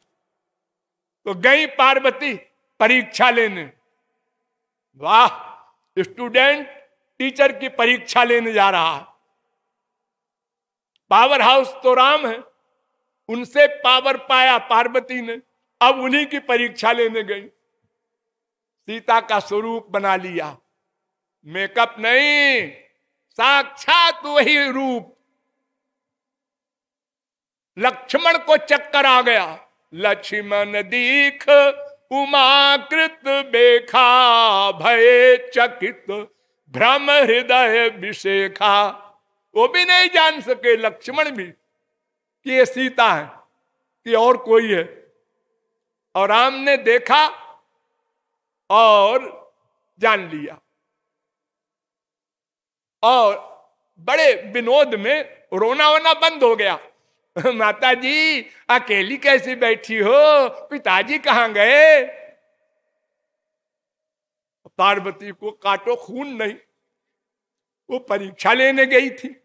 तो गई पार्वती परीक्षा लेने। वाह, स्टूडेंट, टीचर की परीक्षा लेने जा रहा है। पावर हाउस तो राम है, उनसे पावर पाया पार्वती ने, अब उन्हीं की परीक्षा लेने गई। सीता का स्वरूप बना लिया। मेकअप नहीं, साक्षात वही रूप। लक्ष्मण को चक्कर आ गया। लक्ष्मण दीख, उमाकृत बेखा, भय चकित, भ्रम हृदय विशेखा। वो भी नहीं जान सके, लक्ष्मण भी, कि ये सीता है, कि और कोई है। और राम ने देखा और जान लिया। और बड़े विनोद में रोना वोना बंद हो गया। माता जी अकेली कैसे बैठी हो? पिताजी कहाँ गए? पार्वती को काटो खून नहीं। वो परीक्षा लेने गई थी।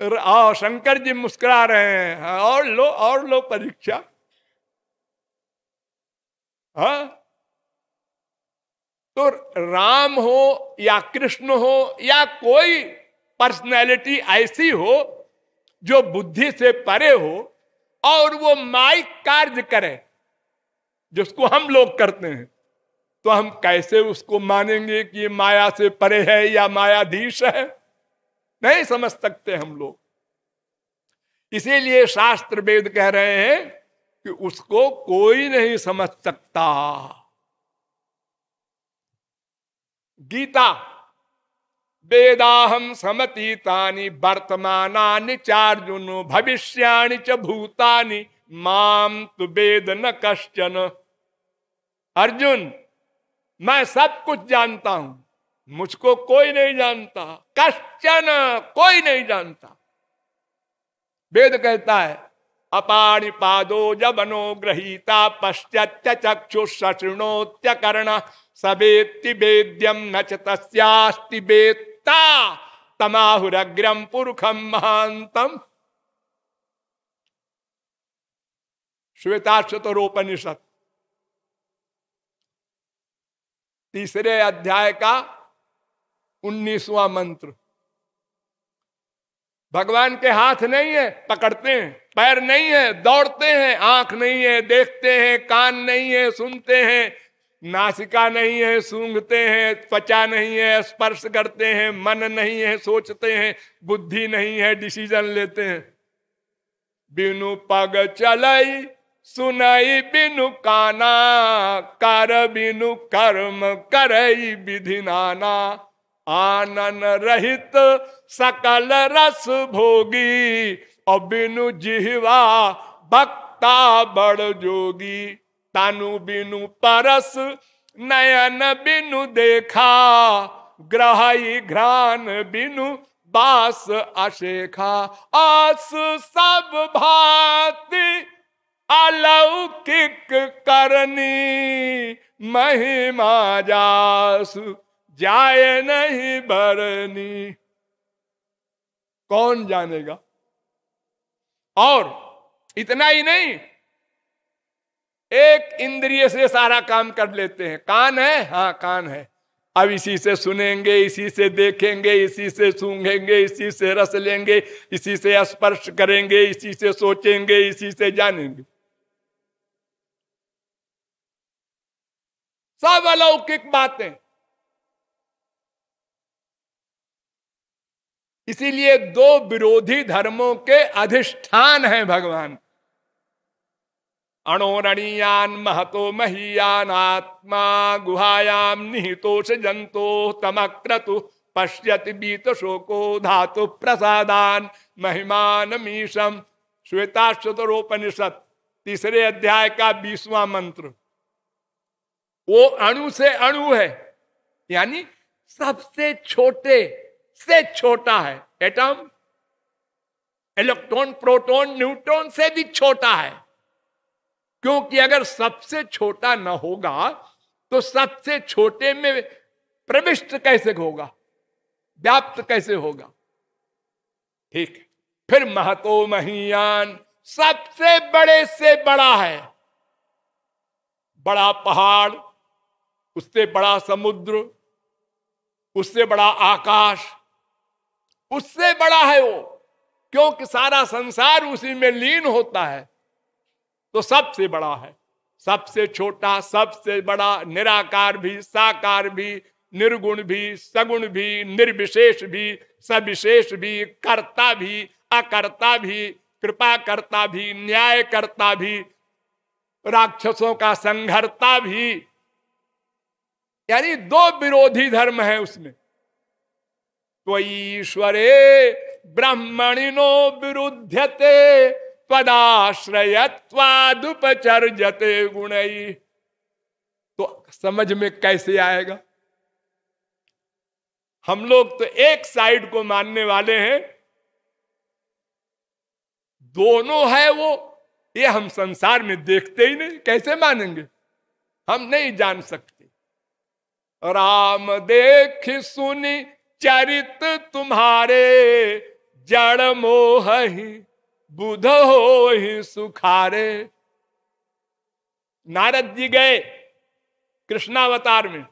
आओ शंकर जी मुस्कुरा रहे हैं। हाँ, और लो और लो परीक्षा। हा? तो राम हो या कृष्ण हो या कोई पर्सनैलिटी ऐसी हो जो बुद्धि से परे हो और वो माइक कार्य करे, जिसको हम लोग करते हैं तो हम कैसे उसको मानेंगे कि ये माया से परे है या मायाधीश है? नहीं समझ सकते हम लोग। इसीलिए शास्त्र वेद कह रहे हैं कि उसको कोई नहीं समझ सकता। गीता वेदाहम समतीतानि वर्तमानानि चार्जुन भविष्याणि च भूतानि माम तु वेद न कश्चन। अर्जुन, मैं सब कुछ जानता हूँ, मुझको कोई नहीं जानता, कश्चन कोई नहीं जानता। वेद कहता है अपाणि पादो जबनो ग्रहीता पश्चात चक्षु शृणोत्य कर्ण सबेति वेद्यम न तस्यास्ति वेत्ता तमाहुरग्रम पुरुखम महांतम श्वेताशतरोपनिषद तीसरे अध्याय का उन्नीसवा मंत्र। भगवान के हाथ नहीं है, पकड़ते हैं, पैर नहीं है, दौड़ते हैं, आँख नहीं है, देखते हैं, कान नहीं है, सुनते हैं नासिका नहीं है, सूंघते हैं, त्वचा नहीं है, स्पर्श करते हैं, मन नहीं है, सोचते हैं, बुद्धि नहीं है, डिसीज़न लेते हैं। बिनु पग चलई, सुनई बिनु काना, कर बिनु कर्म करई विधि नाना। आनन रहित सकल रस भोगी, और बिनु जिहवा भक्ता बड़ जोगी। तानु बिनु परस, नयन बिनु देखा ग्रह घ्रान बिनु बास अशेखा। आस सब भाति अलौकिक करनी महिमा जासु जाए नहीं बरनी। कौन जानेगा? और इतना ही नहीं एक इंद्रिय से सारा काम कर लेते हैं। कान है? हाँ कान है। अब इसी से सुनेंगे, इसी से देखेंगे, इसी से सूंघेंगे, इसी से रस लेंगे, इसी से स्पर्श करेंगे, इसी से सोचेंगे, इसी से जानेंगे। सब अलौकिक बातें। इसीलिए दो विरोधी धर्मों के अधिष्ठान है भगवान। अणोरणीयान महतो महीयान आत्मा गुहायाम निहितोष जंतो तमक्रतु पश्यति बीत शोको धातु प्रसादान महिमान मीशम श्वेताश्वतरोपनिषद तीसरे अध्याय का बीसवां मंत्र। वो अणु से अणु है, यानी सबसे छोटे से छोटा है। एटम, इलेक्ट्रॉन, प्रोटॉन, न्यूट्रॉन से भी छोटा है। क्योंकि अगर सबसे छोटा न होगा तो सबसे छोटे में प्रविष्ट कैसे होगा? व्याप्त कैसे होगा? ठीक फिर महतो महियान, सबसे बड़े से बड़ा है। बड़ा पहाड़, उससे बड़ा समुद्र, उससे बड़ा आकाश, उससे बड़ा है वो, क्योंकि सारा संसार उसी में लीन होता है। तो सबसे बड़ा है। सबसे छोटा, सबसे बड़ा, निराकार भी, साकार भी, निर्गुण भी, सगुण भी, निर्विशेष भी, सविशेष भी, कर्ता भी, अकर्ता भी कृपा करता भी न्याय करता भी, राक्षसों का संघर्ता भी। यानी दो विरोधी धर्म है उसमें। त्वईश्वरे ब्रह्मणिनो विरुद्धते जते गुण। तो समझ में कैसे आएगा? हम लोग तो एक साइड को मानने वाले हैं। दोनों है वो, ये हम संसार में देखते ही नहीं, कैसे मानेंगे? हम नहीं जान सकते। राम देख सुनी, चरित तुम्हारे जड़ मोह ही। बुध हो ही सुखारे। नारद जी गए कृष्णावतार में।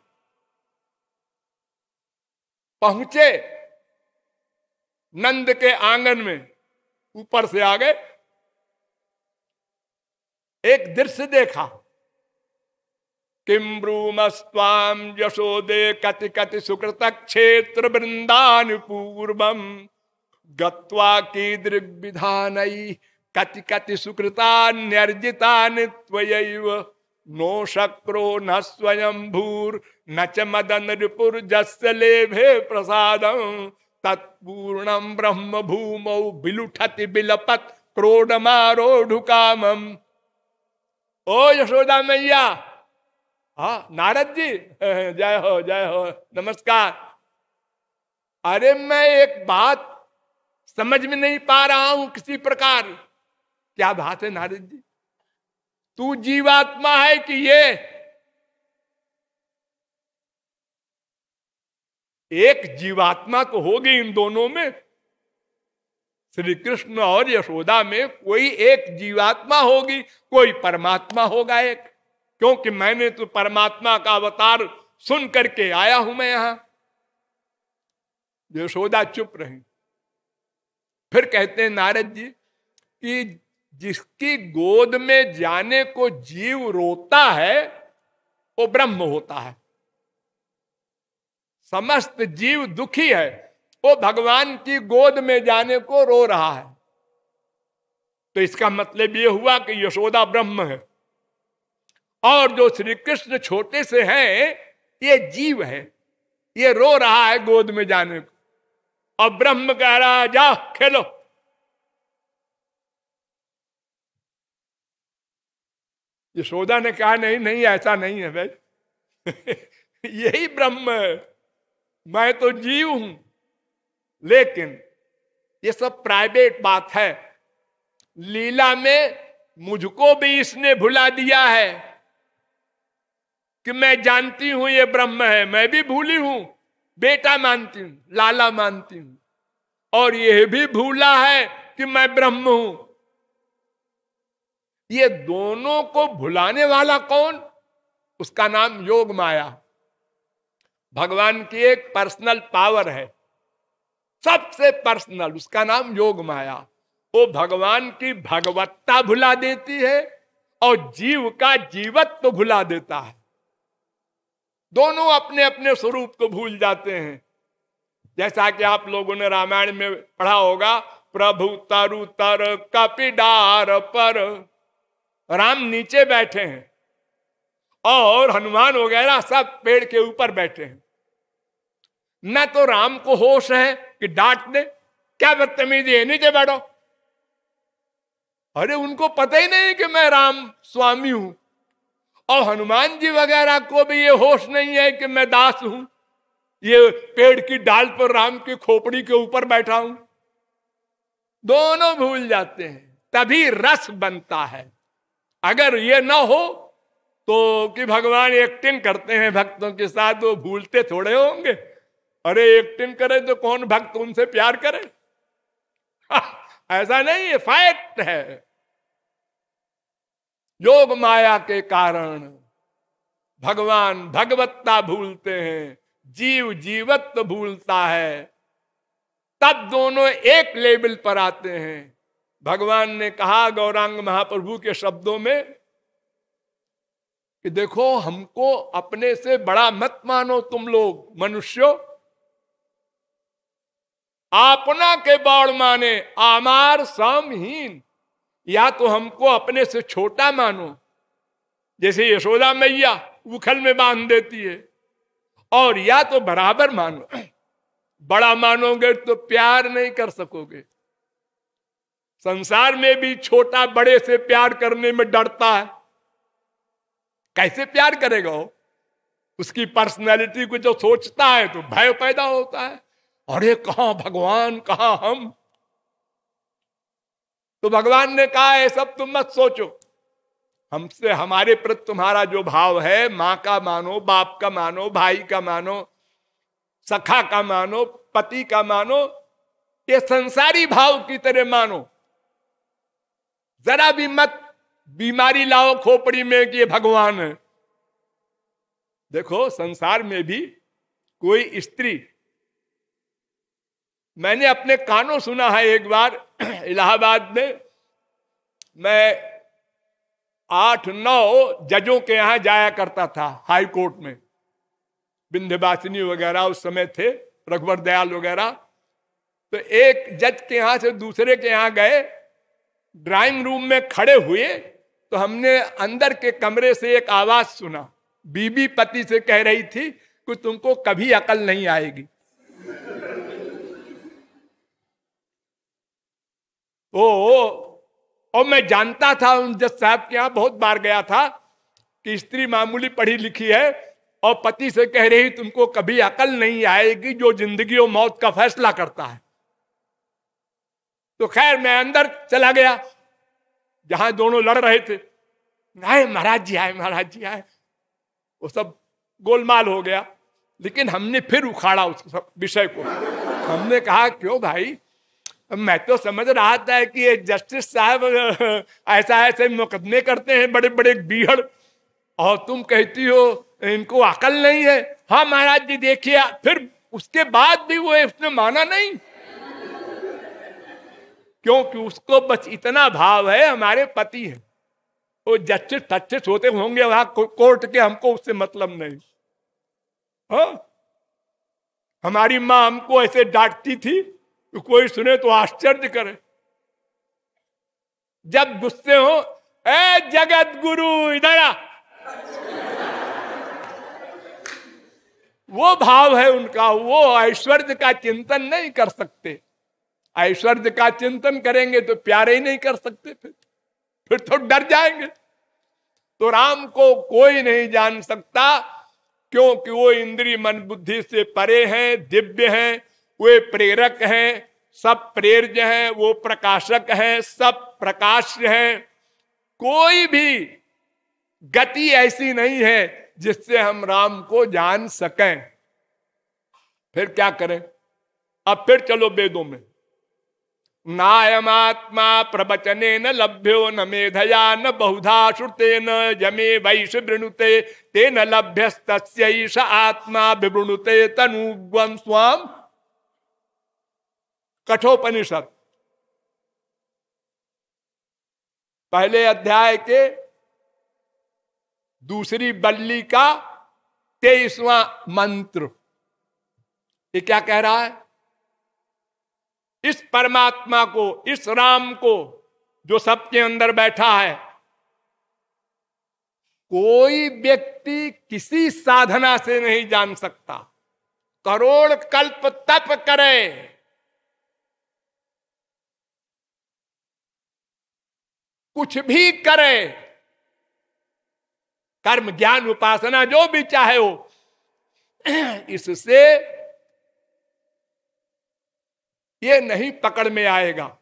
पहुँचे नंद के आँगन में, ऊपर से आ गए एक दृश्य देखा। किम ब्रूमस्वाम यशोदे कति कति सुकृत क्षेत्र वृंदान पूर्वम गत्वा की दृग्विधान कति कति सुकृता न्यर्जिता नो शक्रो न स्वयं भूर न च मदन रिपुर जस्य लेभे प्रसादम तत्पूर्णम ब्रह्म भूमौ बिलुठति बिलपत क्रोडमारोढ़ कामम। ओ यशोदा मैया! हा नारद जी जय हो जय हो, नमस्कार। अरे मैं एक बात समझ में नहीं पा रहा हूँ किसी प्रकार। क्या बात है नारद जी? तू जीवात्मा है कि ये? एक जीवात्मा तो होगी इन दोनों में। श्री कृष्ण और यशोदा में कोई एक जीवात्मा होगी, कोई परमात्मा होगा एक। क्योंकि मैंने तो परमात्मा का अवतार सुन करके आया हूँ मैं यहाँ। यशोदा चुप रही। फिर कहते हैं, नारद जी, कि जिसकी गोद में जाने को जीव रोता है, वो ब्रह्म होता है। समस्त जीव दुखी है, वो भगवान की गोद में जाने को रो रहा है। तो इसका मतलब ये हुआ कि यशोदा ब्रह्म है। और जो श्री कृष्ण छोटे से हैं, ये जीव है, ये रो रहा है गोद में जाने को। और ब्रह्म कह रहा जा खेलो यशोदा ने कहा, नहीं नहीं, ऐसा नहीं है भाई। यही ब्रह्म है। मैं तो जीव हूँ। लेकिन ये सब प्राइवेट बात है। लीला में मुझको भी इसने भुला दिया है कि मैं जानती हूँ ये ब्रह्म है। मैं भी भूली हूँ। बेटा मानती हूँ, लाला मानती हूँ। और यह भी भूला है कि मैं ब्रह्म हूँ। ये दोनों को भुलाने वाला कौन? उसका नाम योग माया। भगवान की एक पर्सनल पावर है। सबसे पर्सनल उसका नाम योग माया। वो भगवान की भगवत्ता भुला देती है और जीव का जीवत्व तो भुला देता है। दोनों अपने अपने स्वरूप को भूल जाते हैं। जैसा कि आप लोगों ने रामायण में पढ़ा होगा, प्रभु तरु तर, कपिडार पर। राम नीचे बैठे हैं और हनुमान वगैरह सब पेड़ के ऊपर बैठे हैं। न तो राम को होश है कि डांट दे, क्या बदतमीजी है, नीचे बैठो। अरे उनको पता ही नहीं कि मैं राम स्वामी हूँ। और हनुमान जी वगैरह को भी ये होश नहीं है कि मैं दास हूँ। ये पेड़ की डाल पर राम की खोपड़ी के ऊपर बैठा हूँ। दोनों भूल जाते हैं। तभी रस बनता है। अगर ये ना हो तो कि भगवान एक्टिंग करते हैं भक्तों के साथ, वो भूलते थोड़े होंगे। अरे, एक्टिंग करे तो कौन भक्त उनसे प्यार करे? ऐसा नहीं है फैक्ट है। योग माया के कारण भगवान भगवत्ता भूलते हैं, जीव जीवत्व भूलता है। तब दोनों एक लेवल पर आते हैं। भगवान ने कहा गौरांग महाप्रभु के शब्दों में कि देखो, हमको अपने से बड़ा मत मानो तुम लोग, मनुष्यों। आपना के बाढ़ माने, आमार समहीन। या तो हमको अपने से छोटा मानो, जैसे यशोदा मैया उखल में बाँध देती है, और या तो बराबर मानो, बड़ा मानोगे तो प्यार नहीं कर सकोगे। संसार में भी छोटा बड़े से प्यार करने में डरता है। कैसे प्यार करेगा वो? उसकी पर्सनैलिटी को जो सोचता है तो भय पैदा होता है। अरे कहा भगवान, कहा हम? तो भगवान ने कहा है सब तुम मत सोचो। हमसे, हमारे प्रति तुम्हारा जो भाव है, माँ का मानो, बाप का मानो, भाई का मानो, सखा का मानो, पति का मानो, ये संसारी भाव की तरह मानो। जरा भी मत बीमारी लाओ खोपड़ी में कि भगवान है। देखो, संसार में भी कोई स्त्री, मैंने अपने कानों सुना है एक बार इलाहाबाद में मैं आठ नौ जजों के यहाँ जाया करता था हाई कोर्ट में। बिंध्यवासिनी वगैरह उस समय थे, रघुवर दयाल वगैरह। तो एक जज के यहाँ से दूसरे के यहाँ गए, ड्राइंग रूम में खड़े हुए तो हमने अंदर के कमरे से एक आवाज़ सुना। बीबी पति से कह रही थी कि तुमको कभी अकल नहीं आएगी। ओ, ओ और मैं जानता था उन जज साहब के यहाँ बहुत बार गया था कि स्त्री मामूली पढ़ी लिखी है और पति से कह रही तुमको कभी अकल नहीं आएगी जो ज़िंदगी और मौत का फैसला करता है। तो खैर मैं अंदर चला गया। जहाँ दोनों लड़ रहे थे आए महाराज जी आए महाराज जी आए। वो सब गोलमाल हो गया। लेकिन हमने फिर उखाड़ा उस विषय को। हमने कहा क्यों भाई? मैं तो समझ रहा था कि ये जस्टिस साहब ऐसा ऐसे मुकदमे करते हैं बड़े बड़े बीहड़। और तुम कहती हो, इनको अकल नहीं है। हाँ महाराज जी, देखिए, फिर उसके बाद भी वो उसने माना नहीं। क्योंकि उसको बस इतना भाव है, हमारे पति है। वो जस्टिस टस्टिस होते होंगे, वहाँ कोर्ट के हमको उससे मतलब नहीं। हा? हमारी माँ हमको ऐसे डांटती थी। तो कोई सुने तो आश्चर्य करे। जब गुस्से हो, ए जगत गुरु, इधर आ। वो भाव है उनका, वो ऐश्वर्य का चिंतन नहीं कर सकते। ऐश्वर्य का चिंतन करेंगे तो प्यारे ही नहीं कर सकते फिर। फिर तो डर जाएँगे। तो राम को कोई नहीं जान सकता, क्योंकि वो इंद्री मन बुद्धि से परे हैं, दिव्य हैं वे प्रेरक हैं, सब प्रेरज हैं, वो प्रकाशक हैं, सब प्रकाश हैं। कोई भी गति ऐसी नहीं है जिससे हम राम को जान सकें। फिर क्या करें? अब फिर चलो वेदों में। नायमात्मा प्रवचने न लभ्यो, न मेधया, न बहुधा श्रुते, न जमे वैश वृणुते न लभ्य आत्मा विवृणुते तनुग्वम स्वाम कठोपनिषद। पहले अध्याय के दूसरी बल्ली का तेईसवा मंत्र। ये क्या कह रहा है? इस परमात्मा को, इस राम को, जो सबके अंदर बैठा है, कोई व्यक्ति किसी साधना से नहीं जान सकता। करोड़ कल्प तप करे। कुछ भी करे। कर्म ज्ञान उपासना जो भी चाहे हो। इससे ये नहीं पकड़ में आएगा।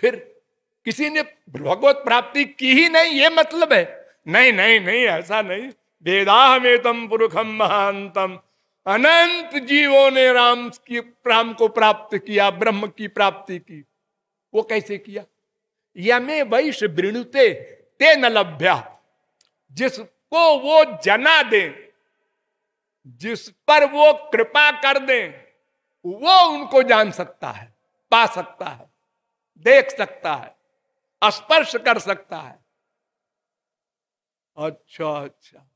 फिर किसी ने भगवत प्राप्ति की ही नहीं, ये मतलब है। नहीं नहीं नहीं, ऐसा नहीं। वेदाह तम पुरुखम महानतम अनंत जीवों ने राम की, राम को प्राप्त किया, ब्रह्म की प्राप्ति की। वो कैसे किया? यमे वैश वृणुते ते न लभ्या। जिसको वो जना दे, जिस पर वो कृपा कर दे, वो उनको जान सकता है, पा सकता है, देख सकता है, स्पर्श कर सकता है। अच्छा अच्छा।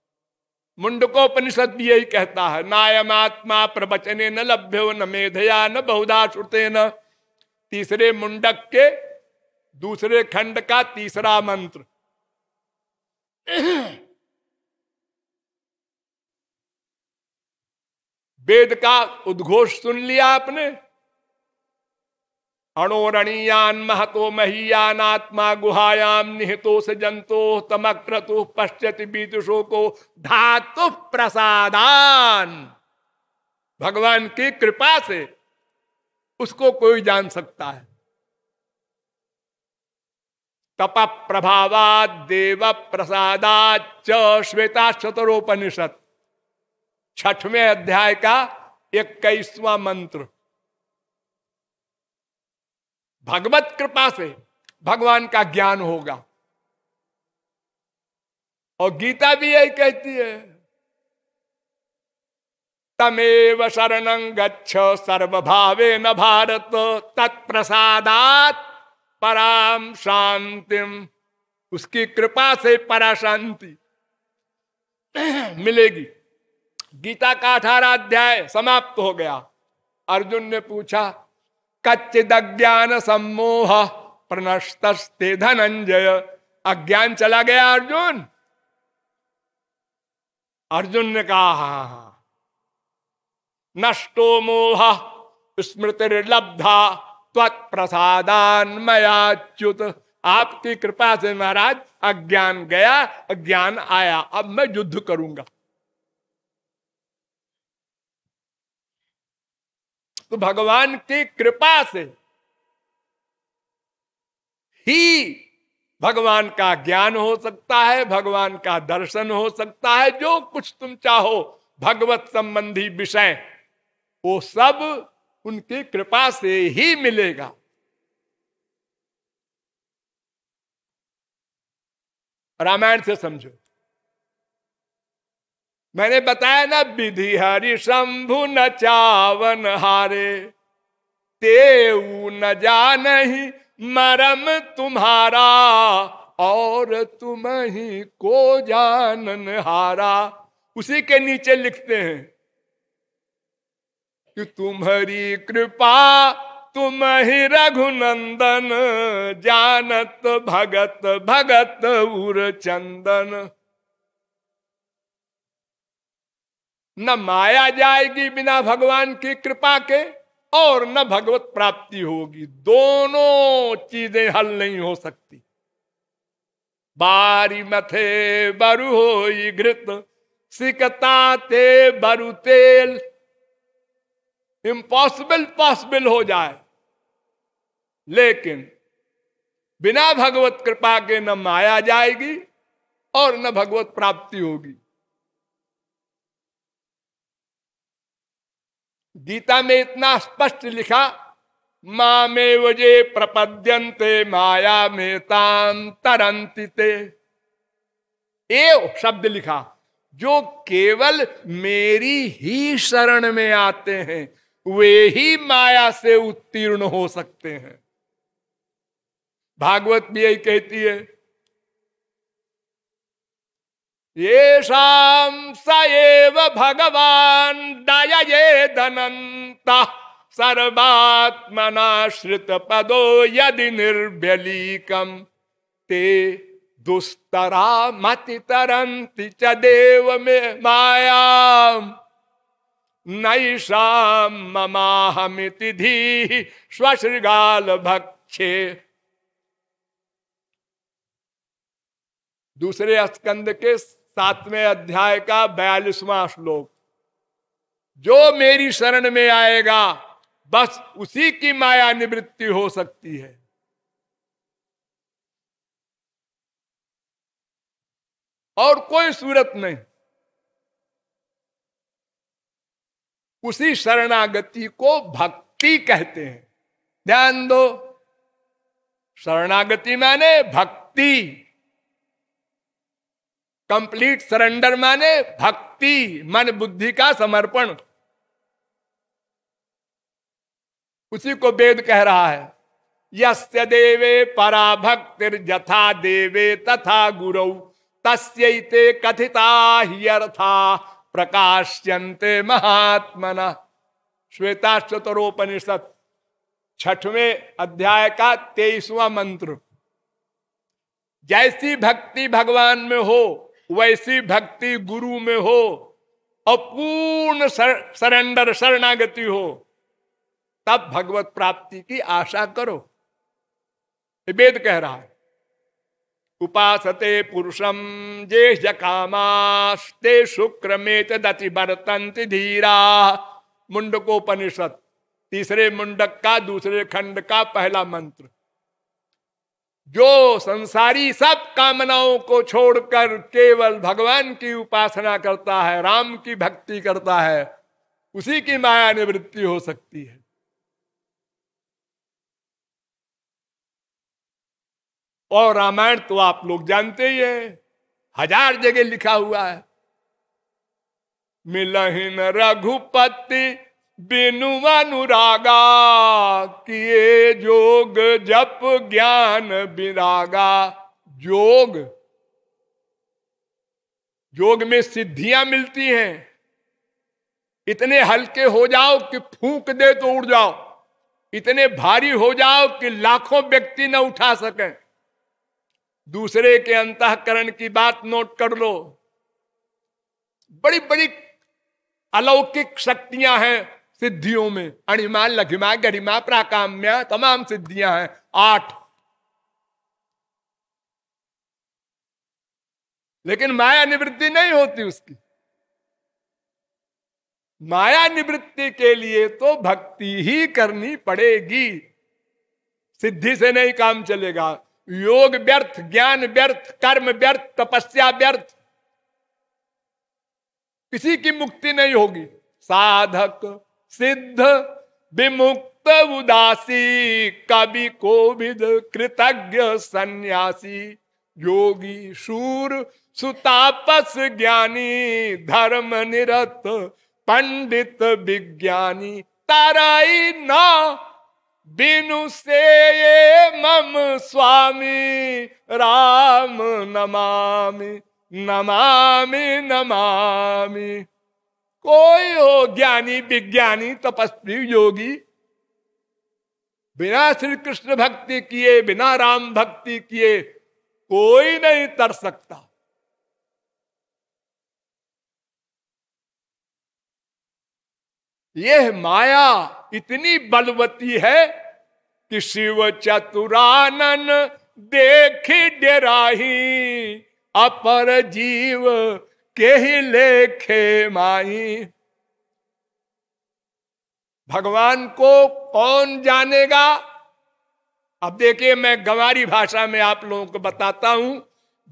मुंडकोपनिषद भी यही कहता है, नायमात्मा प्रवचने न लभ्यो, न मेधया, न बहुधा श्रुते न तीसरे मुंडक के दूसरे खंड का तीसरा मंत्र। वेद का उद्घोष सुन लिया आपने? अणोरणीयान महतो महीयान आत्मा गुहायाम निहितो से जंतो तमक्रतु पश्चति बीतुषो को धातु प्रसादान। भगवान की कृपा से उसको कोई जान सकता है। तप प्रभावाद देव प्रसादाच श्वेता चतरोपनिषद छठवें अध्याय का इक्कीसवा मंत्र। भगवत कृपा से भगवान का ज्ञान होगा। और गीता भी यही कहती है, तमेव शरण गच्छ सर्वभावे न भारत, तत्प्रसादात पराम शांतिम उसकी कृपा से परा शांति मिलेगी। गीता का अठारह अध्याय समाप्त हो गया। अर्जुन ने पूछा कच्चिद ज्ञान सम्मोह प्रनस्ते धनंजय। अज्ञान चला गया अर्जुन? अर्जुन ने कहा, हा हा नष्टो मोह स्मृति लब्धा त्वत्प्रसादान मयाच्युत आपकी कृपा से महाराज, अज्ञान गया, अज्ञान आया। अब मैं युद्ध करूँगा। तो भगवान की कृपा से ही भगवान का ज्ञान हो सकता है, भगवान का दर्शन हो सकता है, जो कुछ तुम चाहो, भगवत संबंधी विषय, वो सब उनकी कृपा से ही मिलेगा। रामायण से समझो। मैंने बताया ना, विधि हरि शंभु न चावन हारे, तेऊ न जा नहीं मरम तुम्हारा, और तुम ही को जानन हारा उसी के नीचे लिखते हैं। कि तुम्हारी कृपा तुम ही रघुनंदन, जानत भगत भगत उर चंदन। न माया जाएगी बिना भगवान की कृपा के और न भगवत प्राप्ति होगी। दोनों चीज़ें हल नहीं हो सकती। बारी मथे बरु हो घृत, सिकता ते बरु तेल इम्पॉसिबल पॉसिबल हो जाए। लेकिन बिना भगवत कृपा के न माया जाएगी और न भगवत प्राप्ति होगी। गीता में इतना स्पष्ट लिखा, माँ में वजे प्रपद्यंते माया में एव शब्द लिखा, जो केवल मेरी ही शरण में आते हैं वे ही माया से उत्तीर्ण हो सकते हैं। भागवत भी यही कहती है ये शाम सएव भगवान दये धनंता सर्वात्मनाश्रित पदो यदि निर्भलीकम ते दुस्तरा मति तरंति च देव में माया नैषा ममाहमिति धी स्वश्रृगाल भक्षे। दूसरे स्कंद के सातवें अध्याय का बयालीसवां श्लोक। जो मेरी शरण में आएगा, बस उसी की माया निवृत्ति हो सकती है। और कोई सूरत नहीं। उसी शरणागति को भक्ति कहते हैं। ध्यान दो, शरणागति माने भक्ति। कंप्लीट सरेंडर माने भक्ति, मन बुद्धि का समर्पण। उसी को वेद कह रहा है, यस्य देवे परा भक्तिर जथा देवे तथा गुरु तस्ते कथिता ही अर्था प्रकाश्यंते महात्मना। श्वेताश्वतरोपनिषद छठवें अध्याय का तेईसवा मंत्र। जैसी भक्ति भगवान में हो, वैसी भक्ति गुरु में हो और पूर्ण सरेंडर शरणागति हो, तब भगवत प्राप्ति की आशा करो। वेद कह रहा है उपासते पुरुषम जेष कामास्ते शुक्र में दति बरतंत धीरा। मुंडकोपनिषद तीसरे मुंडक का, दूसरे खंड का पहला मंत्र। जो संसारी सब कामनाओं को छोड़कर केवल भगवान की उपासना करता है, राम की भक्ति करता है, उसी की माया निवृत्ति हो सकती है। और रामायण तो आप लोग जानते ही हैं। हज़ार जगह लिखा हुआ है। मिलहीन रघुपति बिनु अनुरागा, किए जोग जप ज्ञान विरागा जोग जोग में सिद्धियाँ मिलती हैं। इतने हल्के हो जाओ कि फूक दे तो उड़ जाओ। इतने भारी हो जाओ कि लाखों व्यक्ति न उठा सके। दूसरे के अंतकरण की बात नोट कर लो। बड़ी बड़ी अलौकिक शक्तियाँ हैं सिद्धियों में। अणिमा लघिमा गरिमा प्राकाम्या, तमाम सिद्धियाँ हैं। आठ। लेकिन माया निवृत्ति नहीं होती उसकी। माया निवृत्ति के लिए तो भक्ति ही करनी पड़ेगी। सिद्धि से नहीं काम चलेगा। योग व्यर्थ, ज्ञान व्यर्थ, कर्म व्यर्थ, तपस्या व्यर्थ। किसी की मुक्ति नहीं होगी। साधक, सिद्ध, विमुक्त, उदासी, कवि, कोविद, कृतज्ञ, सन्यासी, योगी, शूर, सुतापस, ज्ञानी धर्म निरत पंडित, विज्ञानी, ताराई न बिनु से ये मम स्वामी, राम नमामि नमामि नमामि। कोई हो ज्ञानी, विज्ञानी, तपस्वी योगी, बिना श्री कृष्ण भक्ति किए, बिना राम भक्ति किए, कोई नहीं तर सकता। यह माया इतनी बलवती है कि शिव चतुरानन देख डेराही, अपर जीव के ही लेखे माई भगवान को कौन जानेगा? अब देखिए, मैं गंवारी भाषा में आप लोगों को बताता हूँ,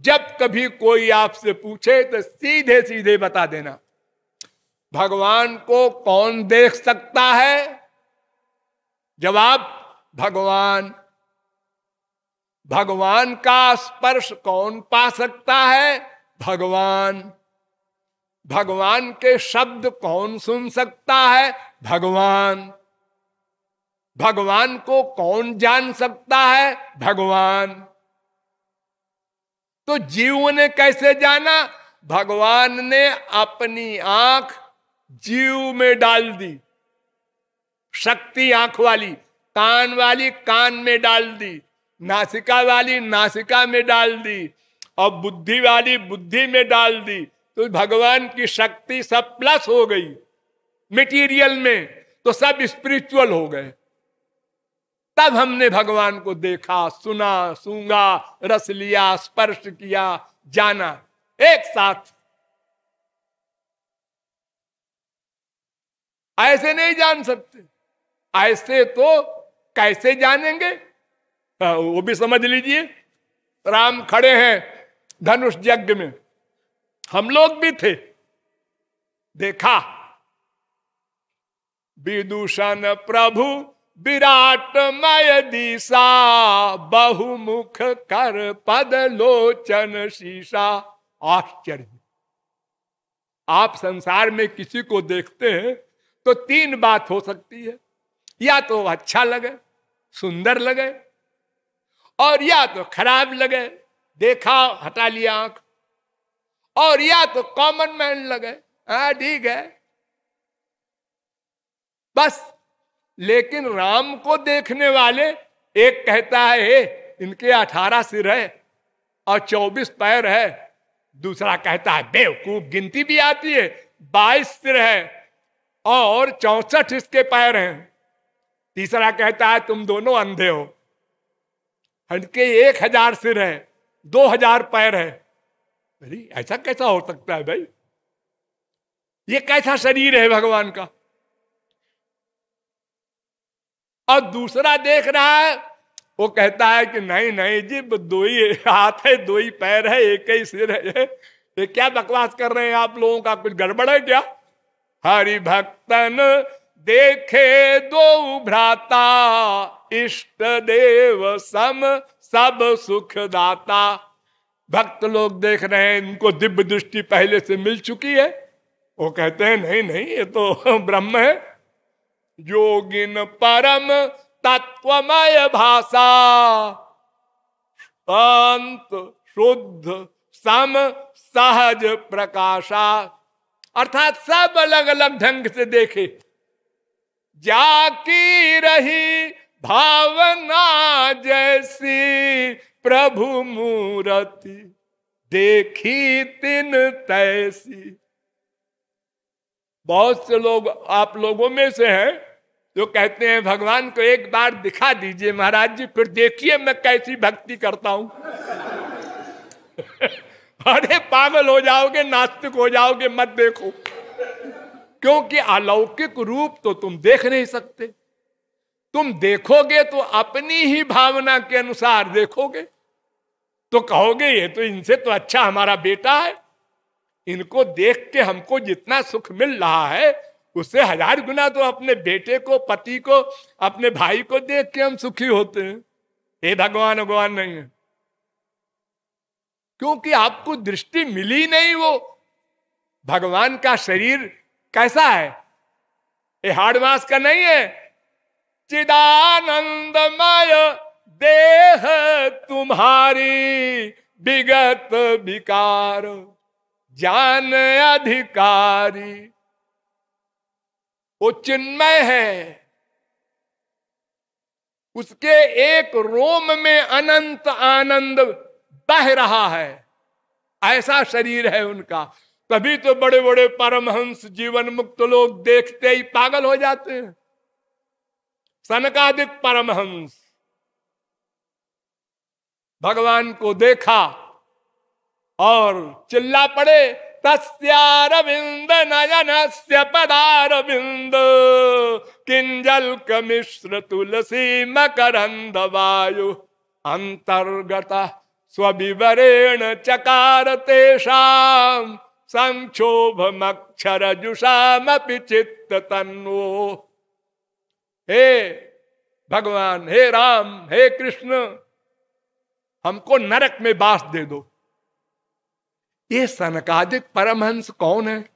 जब कभी कोई आपसे पूछे तो सीधे सीधे बता देना। भगवान को कौन देख सकता है? जवाब, भगवान। भगवान का स्पर्श कौन पा सकता है? भगवान। भगवान के शब्द कौन सुन सकता है? भगवान। भगवान को कौन जान सकता है? भगवान। तो जीव ने कैसे जाना? भगवान ने अपनी आँख जीव में डाल दी, शक्ति आँख वाली, कान वाली कान में डाल दी, नासिका वाली नासिका में डाल दी, और बुद्धि वाली बुद्धि में डाल दी तो भगवान की शक्ति सब प्लस हो गई मटेरियल में तो सब स्पिरिचुअल हो गए। तब हमने भगवान को देखा, सुना सूँगा रस लिया, स्पर्श किया, जाना, एक साथ ऐसे नहीं जान सकते। ऐसे तो कैसे जानेंगे? हाँ, वो भी समझ लीजिए। राम खड़े हैं धनुष यज्ञ में। हम लोग भी थे। देखा। विदूषण प्रभु विराट मय दिशा बहुमुख कर पद लोचन शीशा। आश्चर्य। आप संसार में किसी को देखते हैं तो तीन बात हो सकती है। या तो अच्छा लगे, सुंदर लगे, और या तो खराब लगे, देखा, हटा लिया आँख। और या तो कॉमन मैन लगे हाँ ठीक है। बस, लेकिन राम को देखने वाले, एक कहता है, इनके अठारह सिर है और चौबीस पैर है। दूसरा कहता है, बेवकूफ़ गिनती भी आती है, बाईस सिर है। और चौसठ इसके पैर हैं। तीसरा कहता है, तुम दोनों अंधे हो। हटके एक हज़ार सिर है, दो हज़ार पैर है। अरे, ऐसा कैसा हो सकता है भाई? ये कैसा शरीर है भगवान का? और दूसरा देख रहा है, वो कहता है कि, नहीं नहीं जी दो ही हाथ है, दो ही पैर है, एक ही सिर है। ये क्या बकवास कर रहे हैं आप लोगों का? कुछ गड़बड़ है क्या? हरि भक्तन देखे दो भ्राता, इष्ट देव सम, सब सुख दाता भक्त लोग देख रहे हैं, इनको दिव्य दृष्टि पहले से मिल चुकी है। वो कहते हैं, नहीं नहीं, ये तो ब्रह्म है। योगिन परम तत्वमय भाषा। अंत शुद्ध, सम, सहज प्रकाशा। अर्थात सब अलग अलग ढंग से देखे। जाकी रही भावना जैसी प्रभु मूर्ति, देखी तिन तैसी। बहुत से लोग, आप लोगों में से हैं, जो कहते हैं, भगवान को एक बार दिखा दीजिए महाराज जी, फिर देखिए मैं कैसी भक्ति करता हूँ। अरे पागल हो जाओगे, नास्तिक हो जाओगे, मत देखो। क्योंकि अलौकिक रूप तो तुम देख नहीं सकते। तुम देखोगे तो अपनी ही भावना के अनुसार देखोगे। तो कहोगे, ये तो इनसे तो अच्छा हमारा बेटा है। इनको देख के हमको जितना सुख मिल रहा है उससे हज़ार गुना तो अपने बेटे को, पति को, अपने भाई को देख के हम सुखी होते हैं। हे भगवान भगवान नहीं है। क्योंकि आपको दृष्टि मिली नहीं वो। भगवान का शरीर कैसा है? ये हार्डवास का नहीं है। चिदानंदमय देह तुम्हारी विगत विकार, जान अधिकारी। वो चिन्मय है। उसके एक रोम में अनंत आनंद बह रहा है। ऐसा शरीर है उनका। तभी तो बड़े बड़े परमहंस जीवन मुक्त लोग देखते ही पागल हो जाते हैं। सनकादिक परमहंस। भगवान को देखा और चिल्ला पड़े तस्यारविंद नयन से पदारविंद किंजल कमिश्र तुलसी मकरंद वायु अंतर्गत स्विवरेण चकार तेषाम संक्षोभमक्षर जुषामपि चित्त तन्वो हे भगवान, हे राम, हे कृष्ण, हमको नरक में बास दे दो। ये सनकादिक परमहंस कौन है?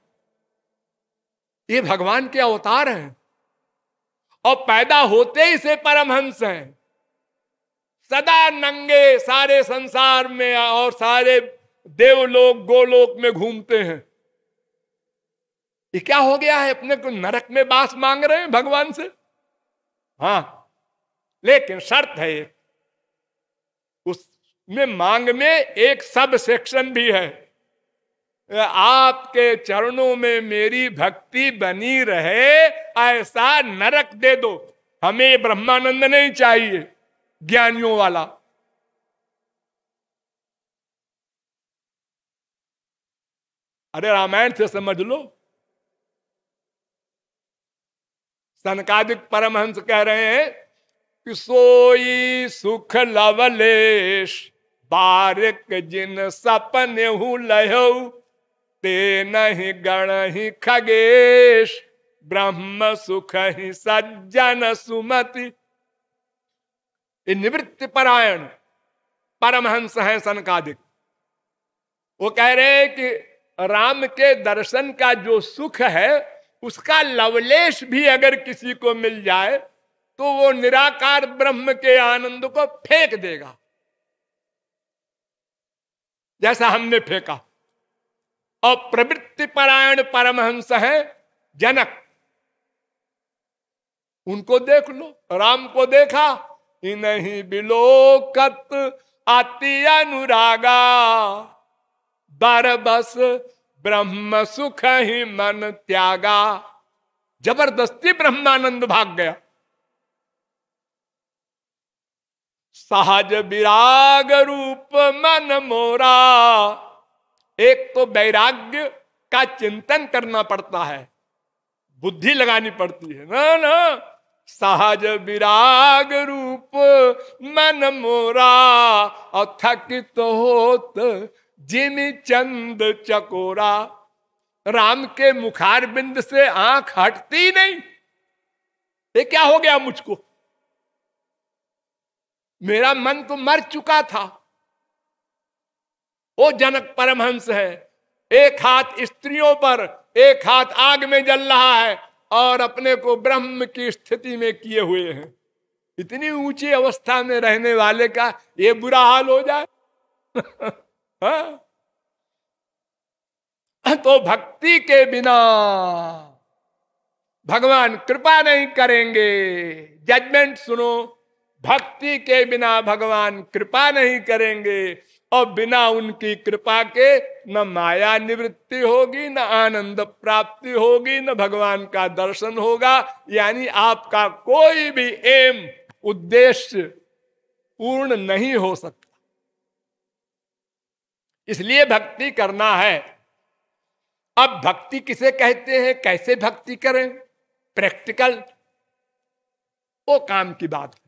ये भगवान के अवतार हैं। और पैदा होते ही से परमहंस हैं। सदा नंगे सारे संसार में और सारे देवलोक, गोलोक में घूमते हैं। ये क्या हो गया है? अपने को नरक में बास मांग रहे हैं भगवान से? हाँ लेकिन शर्त है उसमें मांग में एक सब सेक्शन भी है। आपके चरणों में मेरी भक्ति बनी रहे, ऐसा नरक दे दो। हमें ब्रह्मानंद नहीं चाहिए। ज्ञानियों वाला। अरे रामायण से समझ लो। सनकादिक परमहंस कह रहे हैं कि सोई सुख लवलेश, बारिक जिन सपन हूँ लहो ते नहीं गण ही खगेश, ब्रह्म सुख ही सज्जन सुमति। निवृत्ति परायण परमहंस है सनकादिक। वो कह रहे हैं कि राम के दर्शन का जो सुख है, उसका लवलेश भी अगर किसी को मिल जाए तो वो निराकार ब्रह्म के आनंद को फेंक देगा। जैसा हमने फेंका। और प्रवृत्ति परायण परमहंस है जनक। उनको देख लो, राम को देखा नहीं बिलोकत अति अनुरागा। बस ब्रह्म सुख ही मन त्यागा। ज़बरदस्ती ब्रह्मानंद भाग गया। सहज विराग रूप मन मोरा। एक तो वैराग्य का चिंतन करना पड़ता है। बुद्धि लगानी पड़ती है। ना ना। सहज विराग रूप मन मोरा और थकित होत जिमी चंद चकोरा। राम के मुखार बिंद से आँख हटती नहीं। ये क्या हो गया मुझको? मेरा मन तो मर चुका था। वो जनक परमहंस है, एक हाथ स्त्रियों पर, एक हाथ आग में जल रहा है। और अपने को ब्रह्म की स्थिति में किए हुए हैं। इतनी ऊँची अवस्था में रहने वाले का ये बुरा हाल हो जाए। हाँ? तो भक्ति के बिना भगवान कृपा नहीं करेंगे। जजमेंट सुनो। भक्ति के बिना भगवान कृपा नहीं करेंगे। और बिना उनकी कृपा के न माया निवृत्ति होगी, न आनंद प्राप्ति होगी, न भगवान का दर्शन होगा। यानी आपका कोई भी एम उद्देश्य पूर्ण नहीं हो सकता। इसलिए भक्ति करना है। अब भक्ति किसे कहते हैं, कैसे भक्ति करें? प्रैक्टिकल, वो काम की बात है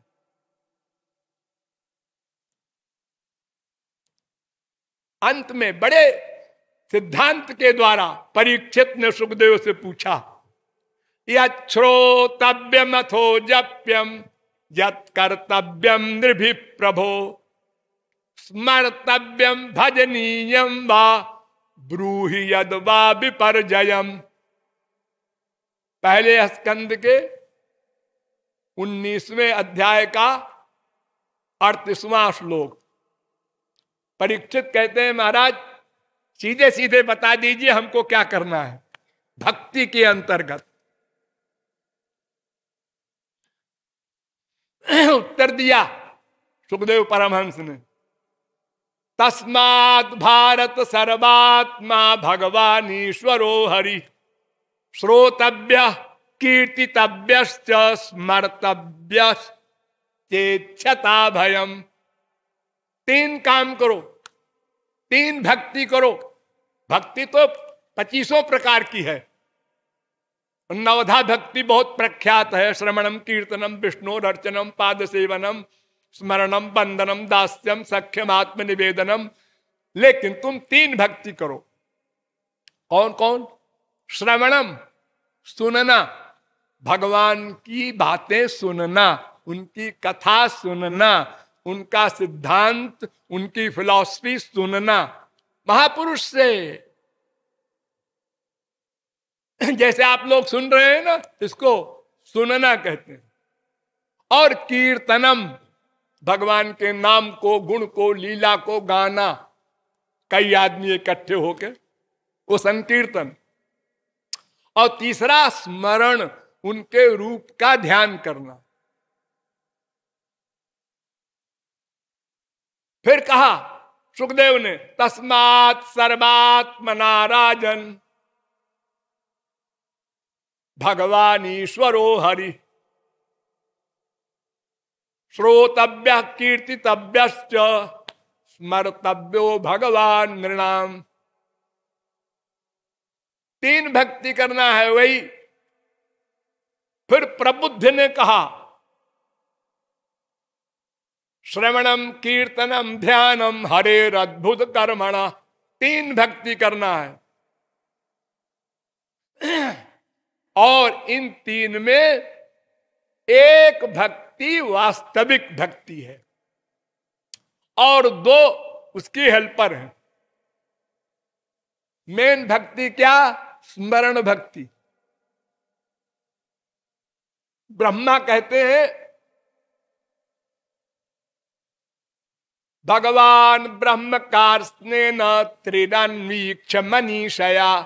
अंत में बड़े सिद्धांत के द्वारा परीक्षित ने सुखदेव से पूछा योतव्यम अथो जप्यम यत कर्तव्यम निर्भि प्रभो स्मर्तव्यम भजनीयम वा, ब्रूहि यद वा विपर्जयम? पहले स्कंद के उन्नीसवें अध्याय का अड़तीसवां श्लोक परीक्षित कहते हैं, महाराज सीधे सीधे बता दीजिए हमको क्या करना है, भक्ति के अंतर्गत. उत्तर दिया सुखदेव परमहंस ने। तस्मात भारत सर्वात्मा भगवान ईश्वरो हरि, श्रोतव्य कीर्तितव्य स्मर्तव्य चेक्षता भयम। तीन काम करो, तीन भक्ति करो। भक्ति तो पच्चीसों प्रकार की है। नवधा भक्ति बहुत प्रख्यात है। श्रवणम, कीर्तनम, विष्णु अर्चनम पाद सेवनम, स्मरणम बंदनम दास्यम, सख्यम, आत्मनिवेदनम। लेकिन तुम तीन भक्ति करो। कौन कौन श्रवणम, सुनना। भगवान की बातें सुनना, उनकी कथा सुनना उनका सिद्धांत, उनकी फिलॉसफी सुनना महापुरुष से। जैसे आप लोग सुन रहे हैं ना, इसको सुनना कहते हैं। और कीर्तनम, भगवान के नाम को, गुण को, लीला को गाना। कई आदमी इकट्ठे होके वो संकीर्तन। और तीसरा स्मरण, उनके रूप का ध्यान करना। फिर कहा, सुखदेव ने, तस्मात सर्वात्मना राजन। भगवान ईश्वरो हरि। श्रोतव्य कीर्तितव्य स्मर्तव्यो भगवान नृणाम। तीन भक्ति करना है वही। फिर प्रबुद्ध ने कहा श्रवणम कीर्तनम ध्यानम हरे अद्भुत कर्मणा, तीन भक्ति करना है। और इन तीन में एक भक्ति वास्तविक भक्ति है। और दो उसकी हेल्पर है। मेन भक्ति क्या? स्मरण भक्ति। ब्रह्मा कहते हैं भगवान ब्रह्म कार्स्नेन त्रिदन्वीक्ष मनीषया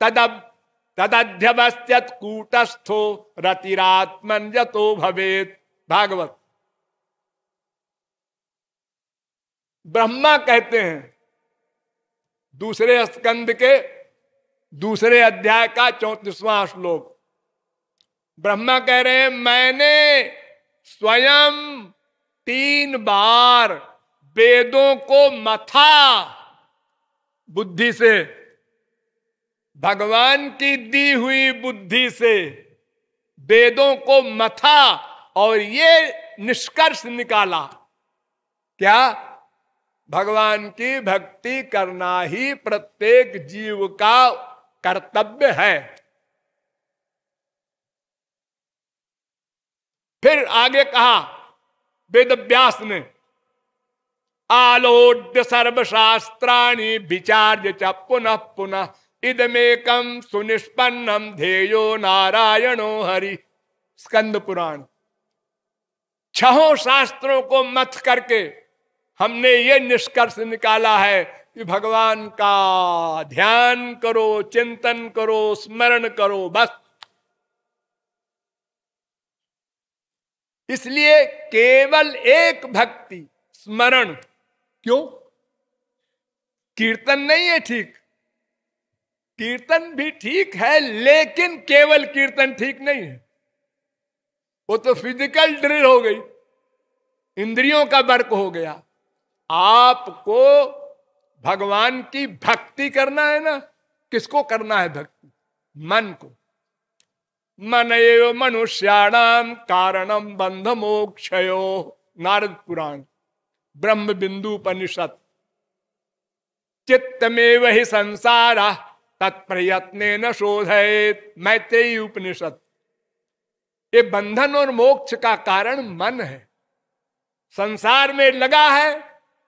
तदब तदध्यवस्थ्यत कूटस्थो रतिरात्मन यतो भवेत। भागवत। ब्रह्मा कहते हैं, दूसरे स्कंद के दूसरे अध्याय का चौतीसवां श्लोक। ब्रह्मा कह रहे हैं, मैंने स्वयं तीन बार वेदों को मथा। बुद्धि से। भगवान की दी हुई बुद्धि से। वेदों को मथा और ये निष्कर्ष निकाला। क्या? भगवान की भक्ति करना ही प्रत्येक जीव का कर्तव्य है। फिर आगे कहा वेद व्यास ने आलोड्य सर्वशास्त्राणी विचार्य च पुनः पुनः इदमेकम सुनिष्पन्नम ध्येयो नारायणो हरि। स्कंद पुराण। छहों शास्त्रों को मथ करके हमने ये निष्कर्ष निकाला है कि भगवान का ध्यान करो, चिंतन करो, स्मरण करो, बस। इसलिए केवल एक भक्ति, स्मरण। क्यों? कीर्तन नहीं है ठीक। कीर्तन भी ठीक है, लेकिन केवल कीर्तन ठीक नहीं है। वो तो फ़िज़िकल ड्रिल हो गई। इंद्रियों का वर्क हो गया। आपको भगवान की भक्ति करना है ना? किसको करना है भक्ति? मन को। मन एव मनुष्याणाम कारणम बंध मोक्षयो नारद पुराण। ब्रह्म बिंदु उपनिषद चित्तमेव ही संसार तत्प्रयत्न न शोधित मैत्रेयी उपनिषद ये बंधन और मोक्ष का कारण मन है। संसार में लगा है,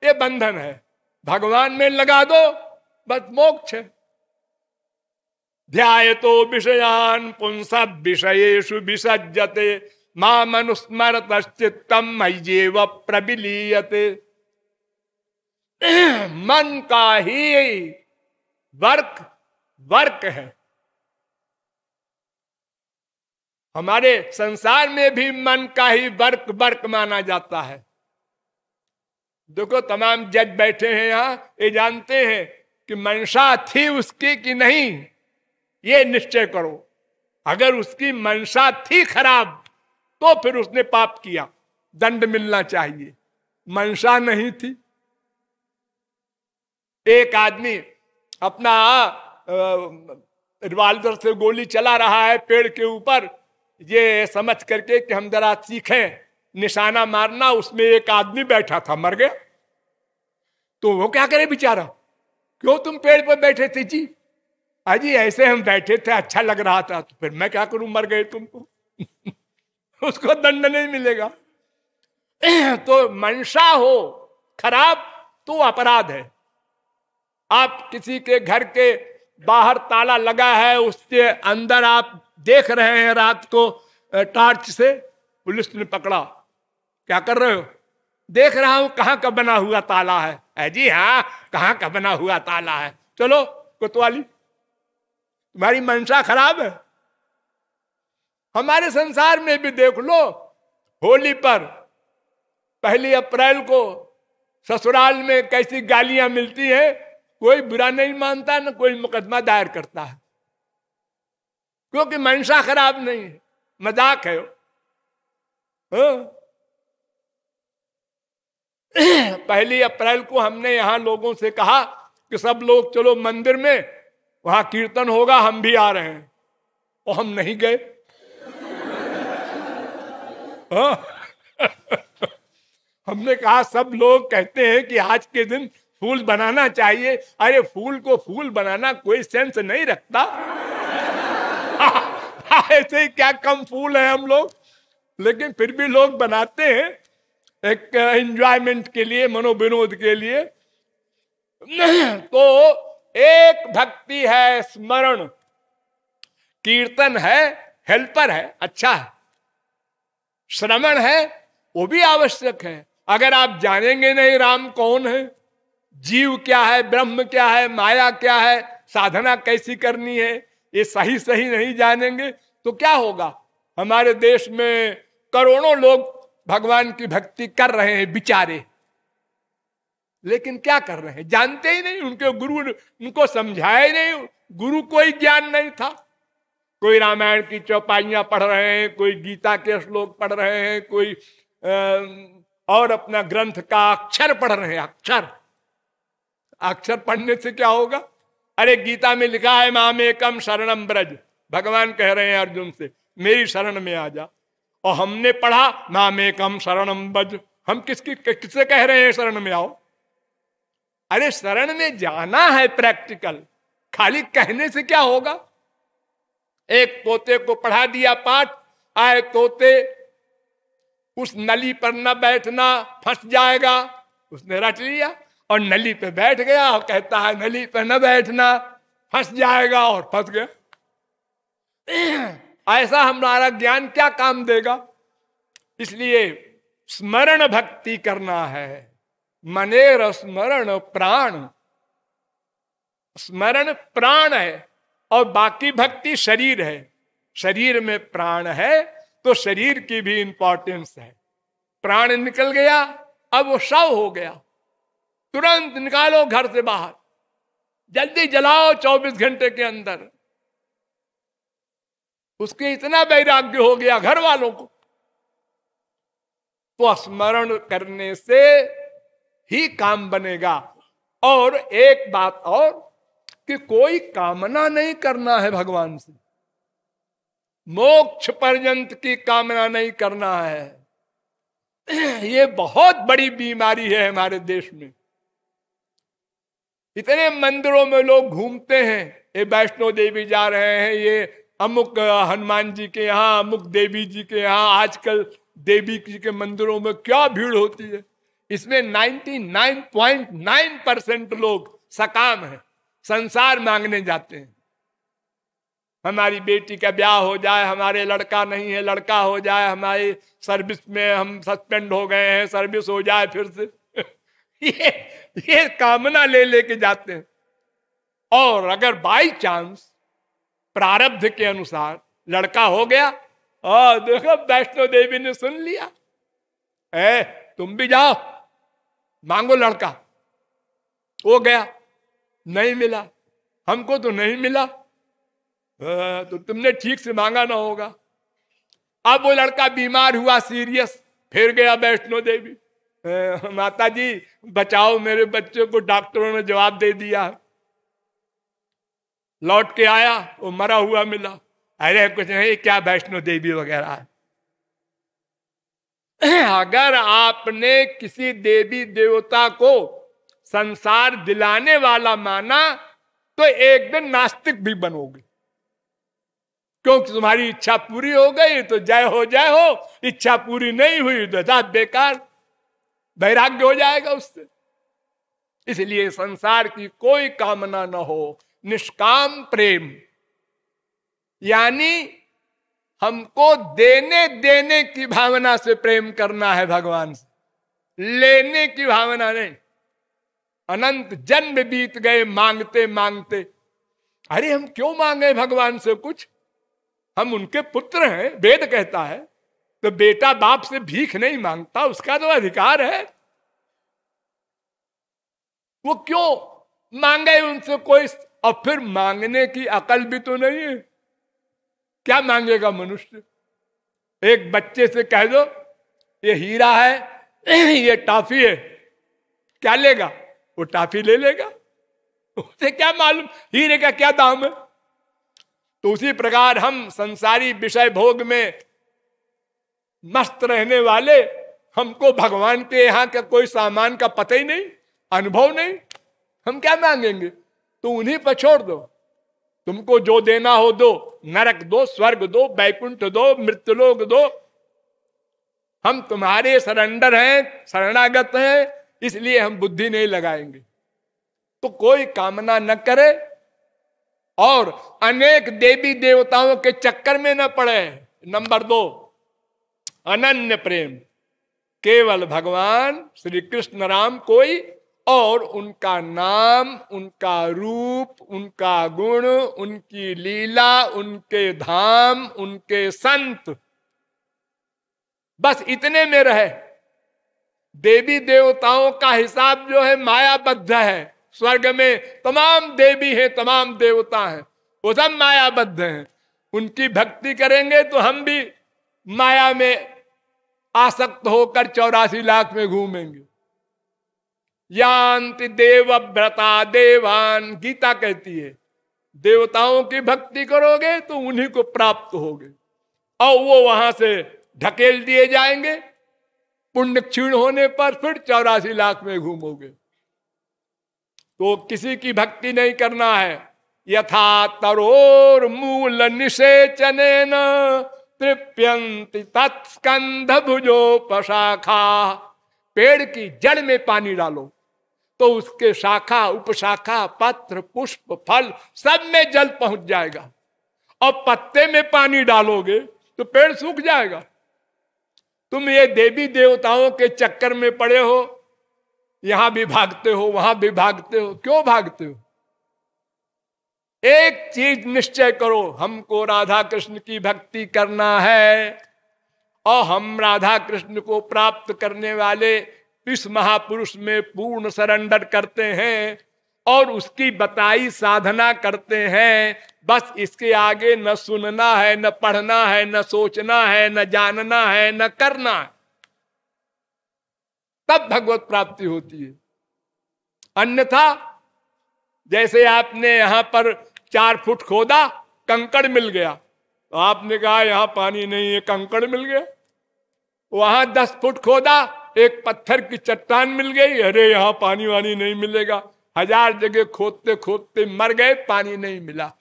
ये बंधन है। भगवान में लगा दो, बस मोक्ष है। ध्याय तो विषयान पुंस विषयेशु विसज्जते। माँ मनुस्मरत चित्तम मय्येव प्रबिलीयते। मन का ही वर्क वर्क है। हमारे संसार में भी मन का ही वर्क वर्क माना जाता है। देखो, तमाम जज बैठे हैं यहाँ, ये जानते हैं कि मंशा थी उसकी कि नहीं, ये निश्चय करो। अगर उसकी मंशा थी खराब तो फिर उसने पाप किया। दंड मिलना चाहिए। मंशा नहीं थी। एक आदमी अपना रिवाल्वर से गोली चला रहा है पेड़ के ऊपर। ये समझ करके कि हम जरा सीखें, निशाना मारना, उसमें एक आदमी बैठा था, मर गया। तो वो क्या करे बेचारा? क्यों तुम पेड़ पर बैठे थे जी? अजी ऐसे हम बैठे थे अच्छा लग रहा था। तो फिर मैं क्या करूँ, मर गए तुमको। उसको दंड नहीं मिलेगा। तो मंशा हो, खराब तो अपराध है। आप किसी के घर के बाहर ताला लगा है, उसके अंदर आप देख रहे हैं रात को टॉर्च से, पुलिस ने पकड़ा। क्या कर रहे हो? देख रहा हूँ कहाँ का बना हुआ ताला है। जी हाँ कहाँ का बना हुआ ताला है। चलो, कोतवाली, तुम्हारी मंशा खराब है। हमारे संसार में भी देख लो, होली पर पहली अप्रैल को ससुराल में कैसी गालियाँ मिलती है, कोई बुरा नहीं मानता, ना कोई मुकदमा दायर करता है क्योंकि मंशा खराब नहीं है, मज़ाक है हाँ। पहली अप्रैल को हमने यहाँ लोगों से कहा कि सब लोग, चलो मंदिर में, वहाँ कीर्तन होगा, हम भी आ रहे हैं और हम नहीं गए। हमने कहा, सब लोग कहते हैं कि आज के दिन फूल बनाना चाहिए। अरे, फूल को फूल बनाना कोई सेंस नहीं रखता। ऐसे क्या कम फूल है हम लोग। लेकिन फिर भी लोग बनाते हैं एक एंजॉयमेंट के लिए, मनोविनोद के लिए। तो एक भक्ति है स्मरण। कीर्तन है हेल्पर है अच्छा है। श्रवण है, वो भी आवश्यक है। अगर आप जानेंगे नहीं राम कौन है, जीव क्या है, ब्रह्म क्या है, माया क्या है, साधना कैसी करनी है, ये सही सही नहीं जानेंगे तो क्या होगा? हमारे देश में करोड़ों लोग भगवान की भक्ति कर रहे हैं, बिचारे। लेकिन क्या कर रहे हैं? जानते ही नहीं, उनके गुरु उनको समझाए नहीं, गुरु कोई ज्ञान नहीं था। कोई रामायण की चौपाइयाँ पढ़ रहे हैं, कोई गीता के श्लोक पढ़ रहे हैं, कोई और अपना ग्रंथ का अक्षर पढ़ रहे हैं, अक्षर। अक्षर पढ़ने से क्या होगा? अरे गीता में लिखा है माम एकम शरणम ब्रज भगवान कह रहे हैं अर्जुन से, मेरी शरण में आ जा। और हमने पढ़ा माम एकम शरणम ब्रज हम किसकी, किससे कह रहे हैं, शरण में आओ? अरे शरण में जाना है प्रैक्टिकल। खाली कहने से क्या होगा? एक तोते को पढ़ा दिया पाठ, आए तोते, उस नली पर न बैठना फंस जाएगा। उसने रट लिया और नली पे बैठ गया और कहता है, नली पे न बैठना, फंस जाएगा और फंस गया। ऐसा हमारा ज्ञान क्या काम देगा? इसलिए स्मरण भक्ति करना है। मनेर स्मरण प्राण। स्मरण प्राण है। और बाकी भक्ति शरीर है। शरीर में प्राण है तो शरीर की भी इंपॉर्टेंस है। प्राण निकल गया, अब वो शव हो गया। तुरंत निकालो घर से बाहर। जल्दी जलाओ 24 घंटे के अंदर। उसके इतना वैराग्य हो गया घर वालों को। तो स्मरण करने से ही काम बनेगा। और एक बात और कि कोई कामना नहीं करना है भगवान से। मोक्ष पर्यंत की कामना नहीं करना है। ये बहुत बड़ी बीमारी है हमारे देश में। इतने मंदिरों में लोग घूमते हैं, ये वैष्णो देवी जा रहे हैं, ये अमुक हनुमान जी के यहाँ, अमुक देवी जी के यहाँ, आजकल देवी जी के मंदिरों में क्या भीड़ होती है। इसमें 99.9 परसेंट लोग सकाम है। संसार मांगने जाते हैं। हमारी बेटी का ब्याह हो जाए, हमारे लड़का नहीं है, लड़का हो जाए, हमारे सर्विस में हम सस्पेंड हो गए हैं सर्विस हो जाए फिर से। ये ये कामना ले लेके जाते हैं। और अगर बाई चांस प्रारब्ध के अनुसार लड़का हो गया और देखो, वैष्णो देवी ने सुन लिया। ए, तुम भी जाओ, मांगो लड़का। हो गया। नहीं मिला। हमको तो नहीं मिला। तो तुमने ठीक से मांगा ना होगा। अब वो लड़का बीमार हुआ, सीरियस, फिर गया वैष्णो देवी। माता जी बचाओ मेरे बच्चे को, डॉक्टरों ने जवाब दे दिया। लौट के आया, वो मरा हुआ मिला। अरे, कुछ नहीं, क्या वैष्णो देवी वगैरह है? अगर आपने किसी देवी देवता को संसार दिलाने वाला माना तो एक दिन नास्तिक भी बनोगे। क्योंकि तुम्हारी इच्छा पूरी हो गई तो जय हो जय हो। इच्छा पूरी नहीं हुई तो जात बेकार, वैराग्य हो जाएगा उससे। इसलिए संसार की कोई कामना न हो, निष्काम प्रेम। यानी हमको देने देने की भावना से प्रेम करना है भगवान से। लेने की भावना नहीं। अनंत जन्म बीत गए मांगते मांगते। अरे, हम क्यों मांगे भगवान से कुछ? हम उनके पुत्र हैं, वेद कहता है। तो बेटा बाप से भीख नहीं माँगता, उसका तो अधिकार है। वो क्यों मांगे उनसे कोई? और फिर मांगने की अकल भी तो नहीं है। क्या मांगेगा मनुष्य? एक बच्चे से कह दो, ये हीरा है, ये टॉफी है, क्या लेगा? वो टॉफी ले लेगा। उसे क्या मालूम? हीरे का क्या दाम है? तो उसी प्रकार हम संसारी विषय भोग में मस्त रहने वाले, हमको भगवान के यहाँ का कोई सामान का पता ही नहीं, अनुभव नहीं। हम क्या मांगेंगे? तो उन्हीं पर छोड़ दो। तुमको जो देना हो दो, नरक दो, स्वर्ग दो बैकुंठ दो, मृत्युलोक दो। हम तुम्हारे सरेंडर हैं, शरणागत हैं इसलिए हम बुद्धि नहीं लगाएँगे। तो कोई कामना न करे और अनेक देवी देवताओं के चक्कर में न पड़े। नंबर दो, अनन्य प्रेम। केवल भगवान श्री कृष्ण राम कोई और उनका नाम, उनका रूप, उनका गुण, उनकी लीला, उनके धाम, उनके संत। बस इतने में रहे। देवी देवताओं का हिसाब जो है मायाबद्ध है। स्वर्ग में तमाम देवी हैं, तमाम देवता हैं। वो सब मायाबद्ध हैं। उनकी भक्ति करेंगे तो हम भी माया में आसक्त होकर चौरासी लाख में घूमेंगे। यांति देव व्रता देवान, गीता कहती है, देवताओं की भक्ति करोगे तो उन्हीं को प्राप्त होगे। और वो वहाँ से ढकेल दिए जाएँगे। पुण्य क्षीण होने पर फिर चौरासी लाख में घूमोगे। तो किसी की भक्ति नहीं करना है। यथा तरोर मूल निषेचन तृप्यंति तत्स्कंध भुजोपशाखा। पेड़ की जड़ में पानी डालो। तो उसके शाखा, उपशाखा, पत्र, पुष्प, फल सब में जल पहुँच जाएगा। और पत्ते में पानी डालोगे तो पेड़ सूख जाएगा। तुम ये देवी देवताओं के चक्कर में पड़े हो। यहाँ भी भागते हो, वहाँ भी भागते हो। क्यों भागते हो? एक चीज़ निश्चय करो, हमको राधा कृष्ण की भक्ति करना है। और हम राधा कृष्ण को प्राप्त करने वाले इस महापुरुष में पूर्ण सरेंडर करते हैं और उसकी बताई साधना करते हैं। बस इसके आगे न सुनना है, न पढ़ना है, न सोचना है, न जानना है, न करना है। तब भगवत प्राप्ति होती है। अन्यथा, जैसे आपने यहाँ पर चार फुट खोदा, कंकड़ मिल गया। तो आपने कहा, यहाँ पानी नहीं है, कंकड़ मिल गया। वहाँ दस फुट खोदा, एक पत्थर की चट्टान मिल गई। अरे, यहाँ पानी वानी नहीं मिलेगा। हज़ार जगह खोदते खोदते मर गए, पानी नहीं मिला।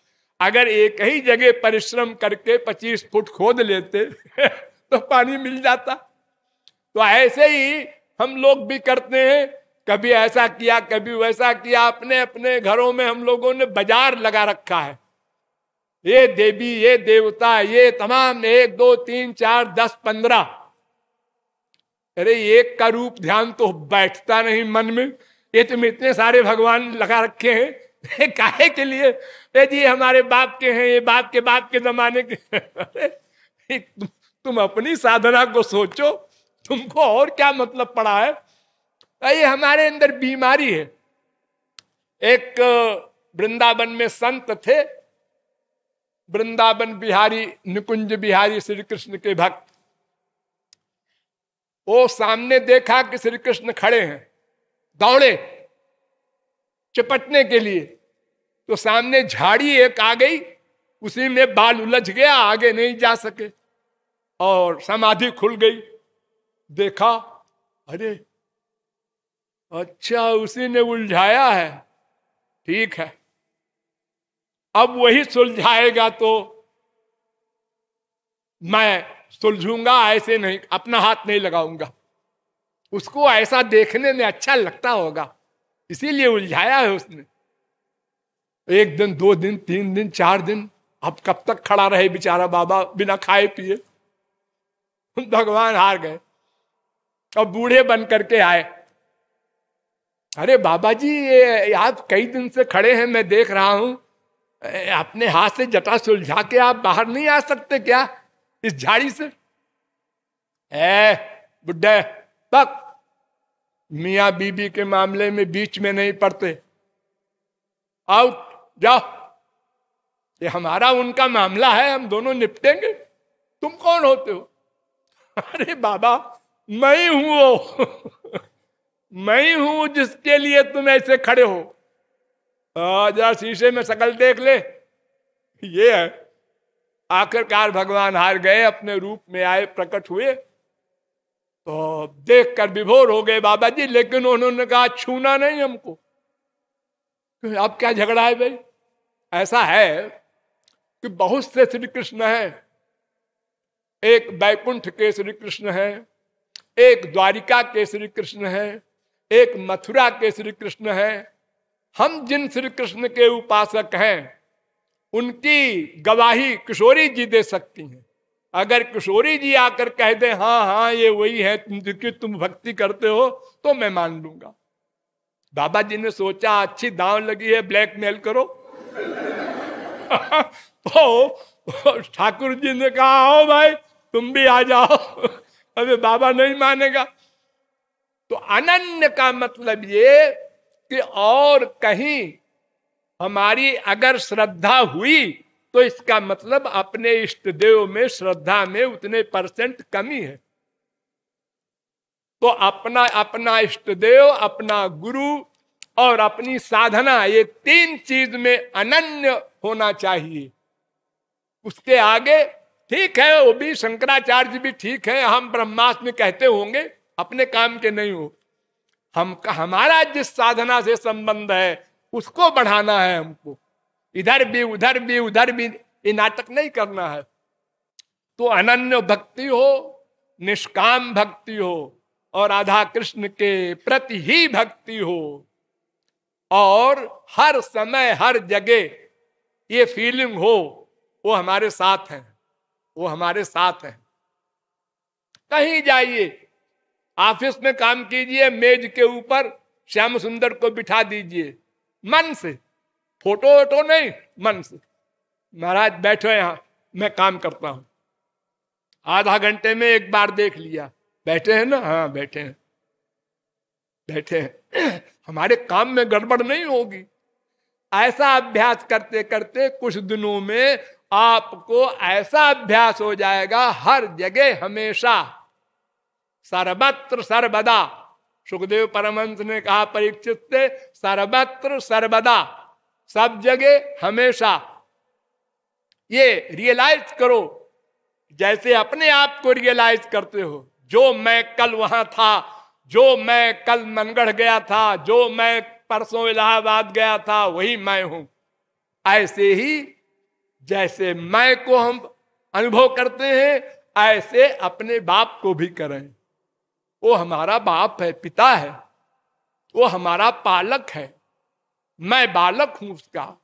अगर एक ही जगह परिश्रम करके पच्चीस फुट खोद लेते तो पानी मिल जाता। तो ऐसे ही हम लोग भी करते हैं। कभी ऐसा किया, कभी वैसा किया, अपने अपने घरों में हम लोगों ने बाज़ार लगा रखा है। ये देवी, ये देवता, ये तमाम एक, दो, तीन, चार, दस, पंद्रह। अरे एक का रूप ध्यान तो बैठता नहीं मन में। ये तुम इतने सारे भगवान लगा रखे हैं। काहे के लिए? ये जी, हमारे बाप के हैं, ये बाप के बाप के जमाने के। तुम अपनी साधना को सोचो, तुमको और क्या मतलब पड़ा है? ये हमारे अंदर बीमारी है। एक वृंदावन में संत थे। वृंदावन बिहारी, निकुंज बिहारी श्री कृष्ण के भक्त। वो सामने देखा कि श्री कृष्ण खड़े हैं। दौड़े। चिपटने के लिए। तो सामने झाड़ी एक आ गई, उसी में बाल उलझ गया, आगे नहीं जा सके। और समाधि खुल गई। देखा, अरे अच्छा उसी ने उलझाया है। ठीक है। अब वही सुलझाएगा तो मैं सुलझूँगा, ऐसे नहीं, अपना हाथ नहीं लगाऊँगा। उसको ऐसा देखने में अच्छा लगता होगा। इसीलिए उलझाया है उसने। एक दिन, दो दिन, तीन दिन, चार दिन, अब कब तक खड़ा रहे बेचारा बाबा बिना खाए पिए? भगवान हार गए। अब बूढ़े बन करके आए। अरे बाबा जी ये आप कई दिन से खड़े हैं, मैं देख रहा हूँ। अपने हाथ से जटा सुलझा के आप बाहर नहीं आ सकते क्या? इस झाड़ी से? ए बुढ़े पक मियाँ बीबी के मामले में बीच में नहीं पड़ते। आउट जाओ। ये हमारा उनका मामला है, हम दोनों निपटेंगे। तुम कौन होते हो? अरे बाबा, मैं ही हूँ वो। मैं ही हूँ जिसके लिए तुम ऐसे खड़े हो। जरा शीशे में शकल देख ले। ये है। आखिरकार भगवान हार गए, अपने रूप में आए, प्रकट हुए। तो देख कर विभोर हो गए बाबा जी लेकिन उन्होंने कहा, छूना नहीं हमको। अब क्या झगड़ा है भाई? ऐसा है कि बहुत से श्री कृष्ण है। एक बैकुंठ के श्री कृष्ण है, एक द्वारिका के श्री कृष्ण है, एक मथुरा के श्री कृष्ण है। हम जिन श्री कृष्ण के उपासक हैं, उनकी गवाही किशोरी जी दे सकती हैं। अगर किशोरी जी आकर कह दे हाँ हाँ ये वही है जिसकी तुम भक्ति करते हो तो मैं मान लूँगा। बाबा जी ने सोचा, अच्छी दाव लगी है, ब्लैकमेल करो। तो ठाकुर जी ने कहा, आओ भाई, तुम भी आ जाओ। अबे बाबा नहीं मानेगा। तो अनन्य का मतलब ये कि और कहीं हमारी अगर श्रद्धा हुई तो इसका मतलब अपने इष्ट देव में, श्रद्धा में उतने परसेंट कमी है। तो अपना अपना इष्ट देव, अपना गुरु और अपनी साधना, ये तीन चीज़ में अनन्य होना चाहिए। उसके आगे ठीक है, वो भी शंकराचार्य भी ठीक है, हम ब्रह्मास्त्र में कहते होंगे, अपने काम के नहीं हो। हम, हमारा जिस साधना से संबंध है, उसको बढ़ाना है हमको। इधर भी, उधर भी उधर भी ये नाटक नहीं करना है। तो अनन्य भक्ति हो, निष्काम भक्ति हो, और राधा कृष्ण के प्रति ही भक्ति हो, और हर समय, हर जगह ये फीलिंग हो, वो हमारे साथ है, वो हमारे साथ है। कहीं जाइए, ऑफ़िस में काम कीजिए, मेज के ऊपर श्याम सुंदर को बिठा दीजिए, मन से। फ़ोटो वोटो नहीं, मन से। महाराज बैठो यहाँ, मैं काम करता हूँ। आधा घंटे में एक बार देख लिया। बैठे हैं ना? हाँ बैठे हैं। बैठे हैं। हमारे काम में गड़बड़ नहीं होगी। ऐसा अभ्यास करते करते कुछ दिनों में आपको ऐसा अभ्यास हो जाएगा, हर जगह हमेशा। सर्वत्र सर्वदा। सुखदेव परमंश ने कहा परीक्षित से, सर्वत्र सर्वदा। सब जगह हमेशा। ये रियलाइज़ करो, जैसे अपने आप को रियलाइज़ करते हो। जो मैं कल वहाँ था, जो मैं कल मनगढ़ गया था, जो मैं परसों इलाहाबाद गया था, वही मैं हूँ। ऐसे ही जैसे मैं को हम अनुभव करते हैं, ऐसे अपने बाप को भी करें। वो हमारा बाप है, पिता है। वो हमारा पालक है। मैं बालक हूँ उसका।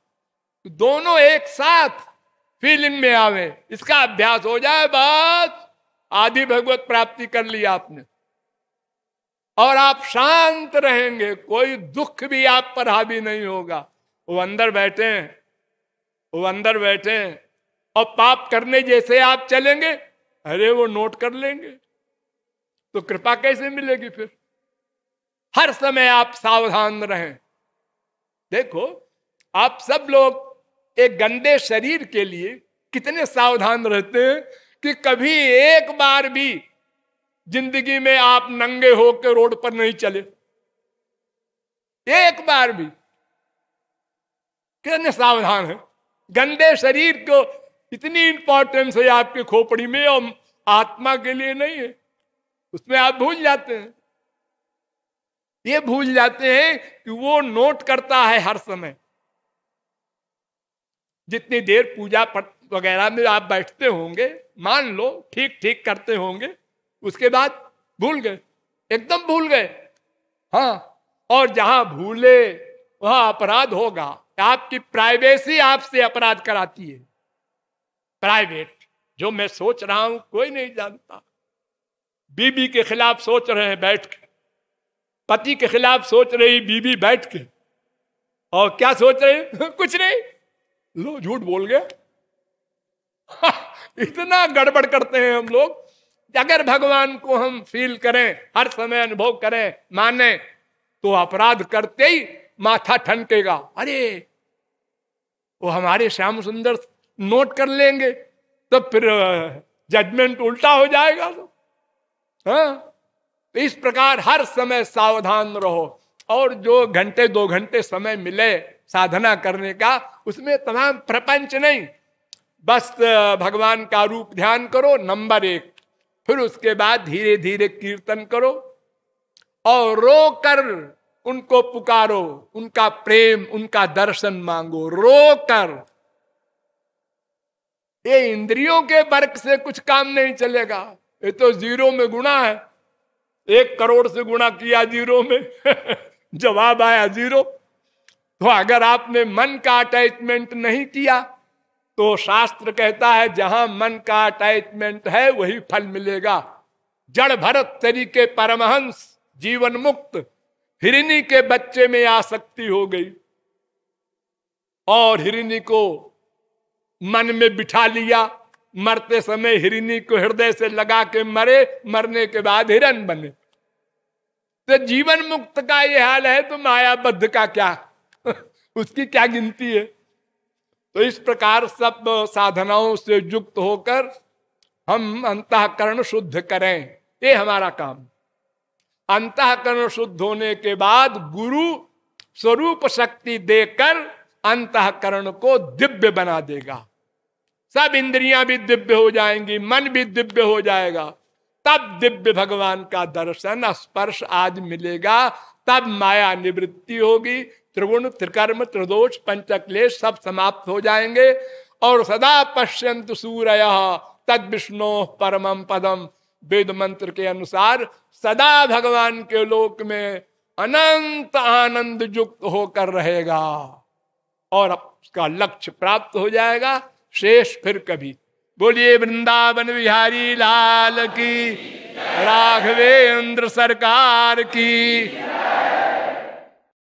दोनों एक साथ फीलिंग में आवे। इसका अभ्यास हो जाए बस। आदि भगवत प्राप्ति कर लिया आपने। और आप शांत रहेंगे। कोई दुख भी आप पर हावी नहीं होगा। वो अंदर बैठे हैं। वो अंदर बैठे हैं। और पाप करने जैसे आप चलेंगे, अरे वो नोट कर लेंगे। तो कृपा कैसे मिलेगी फिर? हर समय आप सावधान रहें। देखो, आप सब लोग एक गंदे शरीर के लिए कितने सावधान रहते हैं कि कभी एक बार भी ज़िंदगी में आप नंगे होकर रोड पर नहीं चले। एक बार भी। कितने सावधान है। गंदे शरीर को इतनी इंपॉर्टेंस है आपके खोपड़ी में और आत्मा के लिए नहीं है। उसमें आप भूल जाते हैं। ये भूल जाते हैं कि वो नोट करता है हर समय। जितनी देर पूजा वगैरह में आप बैठते होंगे, मान लो, ठीक ठीक करते होंगे, उसके बाद भूल गए, एकदम भूल गए। हाँ और जहाँ भूले, वहाँ अपराध होगा। आपकी प्राइवेसी आपसे अपराध कराती है। प्राइवेट, जो मैं सोच रहा हूँ, कोई नहीं जानता। बीबी के खिलाफ सोच रहे हैं बैठ के। पति के खिलाफ सोच रही बीबी बैठ के। और क्या सोच रहे? कुछ नहीं। लो, झूठ बोल गया। इतना गड़बड़ करते हैं हम लोग। अगर भगवान को हम फील करें, हर समय अनुभव करें, माने तो अपराध करते ही माथा ठनकेगा। अरे, वो हमारे श्याम सुंदर नोट कर लेंगे तो फिर जजमेंट उल्टा हो जाएगा। तो हाँ? इस प्रकार हर समय सावधान रहो। और जो घंटे, दो घंटे समय मिले साधना करने का, उसमें तमाम प्रपंच नहीं। बस भगवान का रूप ध्यान करो, नंबर एक। फिर उसके बाद धीरे धीरे कीर्तन करो और रो कर उनको पुकारो, उनका प्रेम, उनका दर्शन मांगो। रो कर ये इंद्रियों के वर्क से कुछ काम नहीं चलेगा। ये तो ज़ीरो में गुणा है। एक करोड़ से गुणा किया ज़ीरो में। जवाब आया ज़ीरो। तो अगर आपने मन का अटैचमेंट नहीं किया तो शास्त्र कहता है, जहाँ मन का अटैचमेंट है, वही फल मिलेगा। जड़ भरत तरीके परमहंस, जीवन मुक्त, हिरनी के बच्चे में आसक्ति हो गई। और हिरिनी को मन में बिठा लिया। मरते समय हिरनी को हृदय से लगा के मरे, मरने के बाद हिरन बने। तो जीवन मुक्त का ये हाल है तो मायाबद्ध का क्या? उसकी क्या गिनती है? तो इस प्रकार सब साधनाओं से युक्त होकर हम अंतकरण शुद्ध करें। ये हमारा काम। अंतकरण शुद्ध होने के बाद गुरु स्वरूप शक्ति देकर अंतकरण को दिव्य बना देगा। सब इंद्रियाँ भी दिव्य हो जाएँगी, मन भी दिव्य हो जाएगा। तब दिव्य भगवान का दर्शन, स्पर्श आज मिलेगा, तब माया निवृत्ति होगी। त्रिगुण, त्रिकर्म, त्रिदोष, पंचक्लेश सब समाप्त हो जाएँगे। और सदा पश्यंत सूर्य, तद विष्णु परम पदम। वेद मंत्र के अनुसार सदा भगवान के लोक में अनंत आनंद युक्त होकर रहेगा। और उसका लक्ष्य प्राप्त हो जाएगा। शेष फिर कभी। बोलिए वृंदावन बिहारी लाल की राघवेंद्र सरकार की।